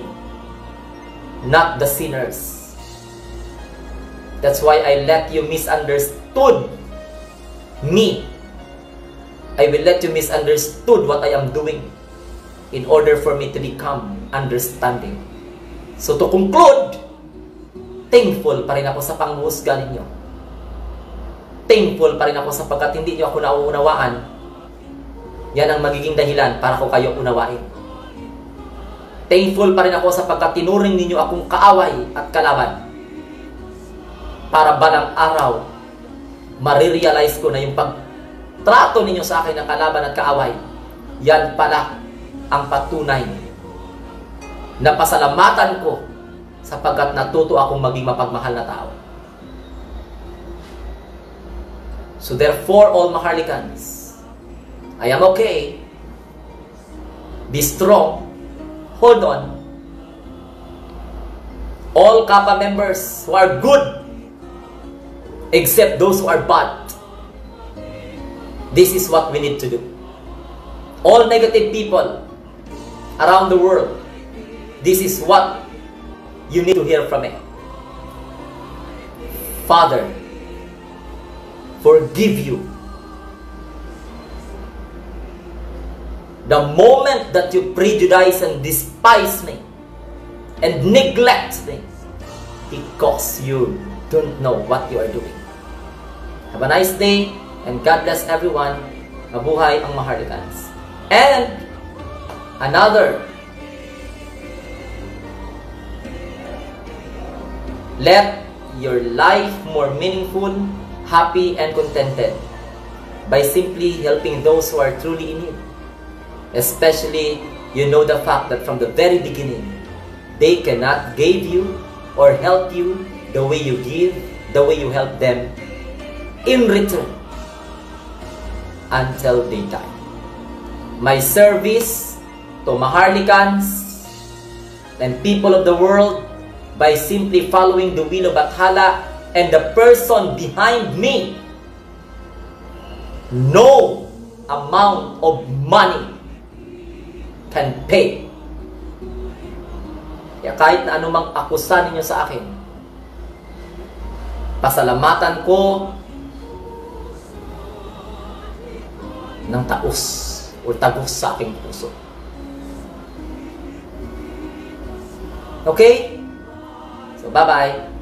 not the sinners. That's why I let you misunderstood me. I will let you misunderstood what I am doing in order for me to become understanding. So to conclude, thankful pa rin ako sa panghuhusga ninyo. Thankful pa rin ako sapagkat hindi nyo ako nauunawaan. Yan ang magiging dahilan para ko kayo unawain. Thankful pa rin ako sapagkat tinuring ninyo akong kaaway at kalaban. Para balang araw, marirealize ko na yung pagtrato ninyo sa akin ng kalaban at kaaway. Yan pala ang patunay na pasalamatan ko sapagkat natuto akong maging mapagmahal na tao. So therefore, all Maharlikans, I am okay. Be strong. Hold on. All Kappa members who are good, except those who are bad. This is what we need to do. All negative people around the world, this is what you need to hear from me. Father, forgive you. The moment that you prejudice and despise me and neglect me because you don't know what you are doing. Have a nice day and God bless everyone. Mabuhay ang Maharlikans. And another let your life more meaningful happy and contented by simply helping those who are truly in need. Especially, you know the fact that from the very beginning, they cannot give you or help you the way you give, the way you help them in return until die. My service to Maharlikans and people of the world by simply following the will of Bathala and the person behind me no amount of money can pay. Kaya kahit na anumang akusa ninyo sa akin, pasalamatan ko ng taos o tagos sa aking puso. Okay? So, bye-bye.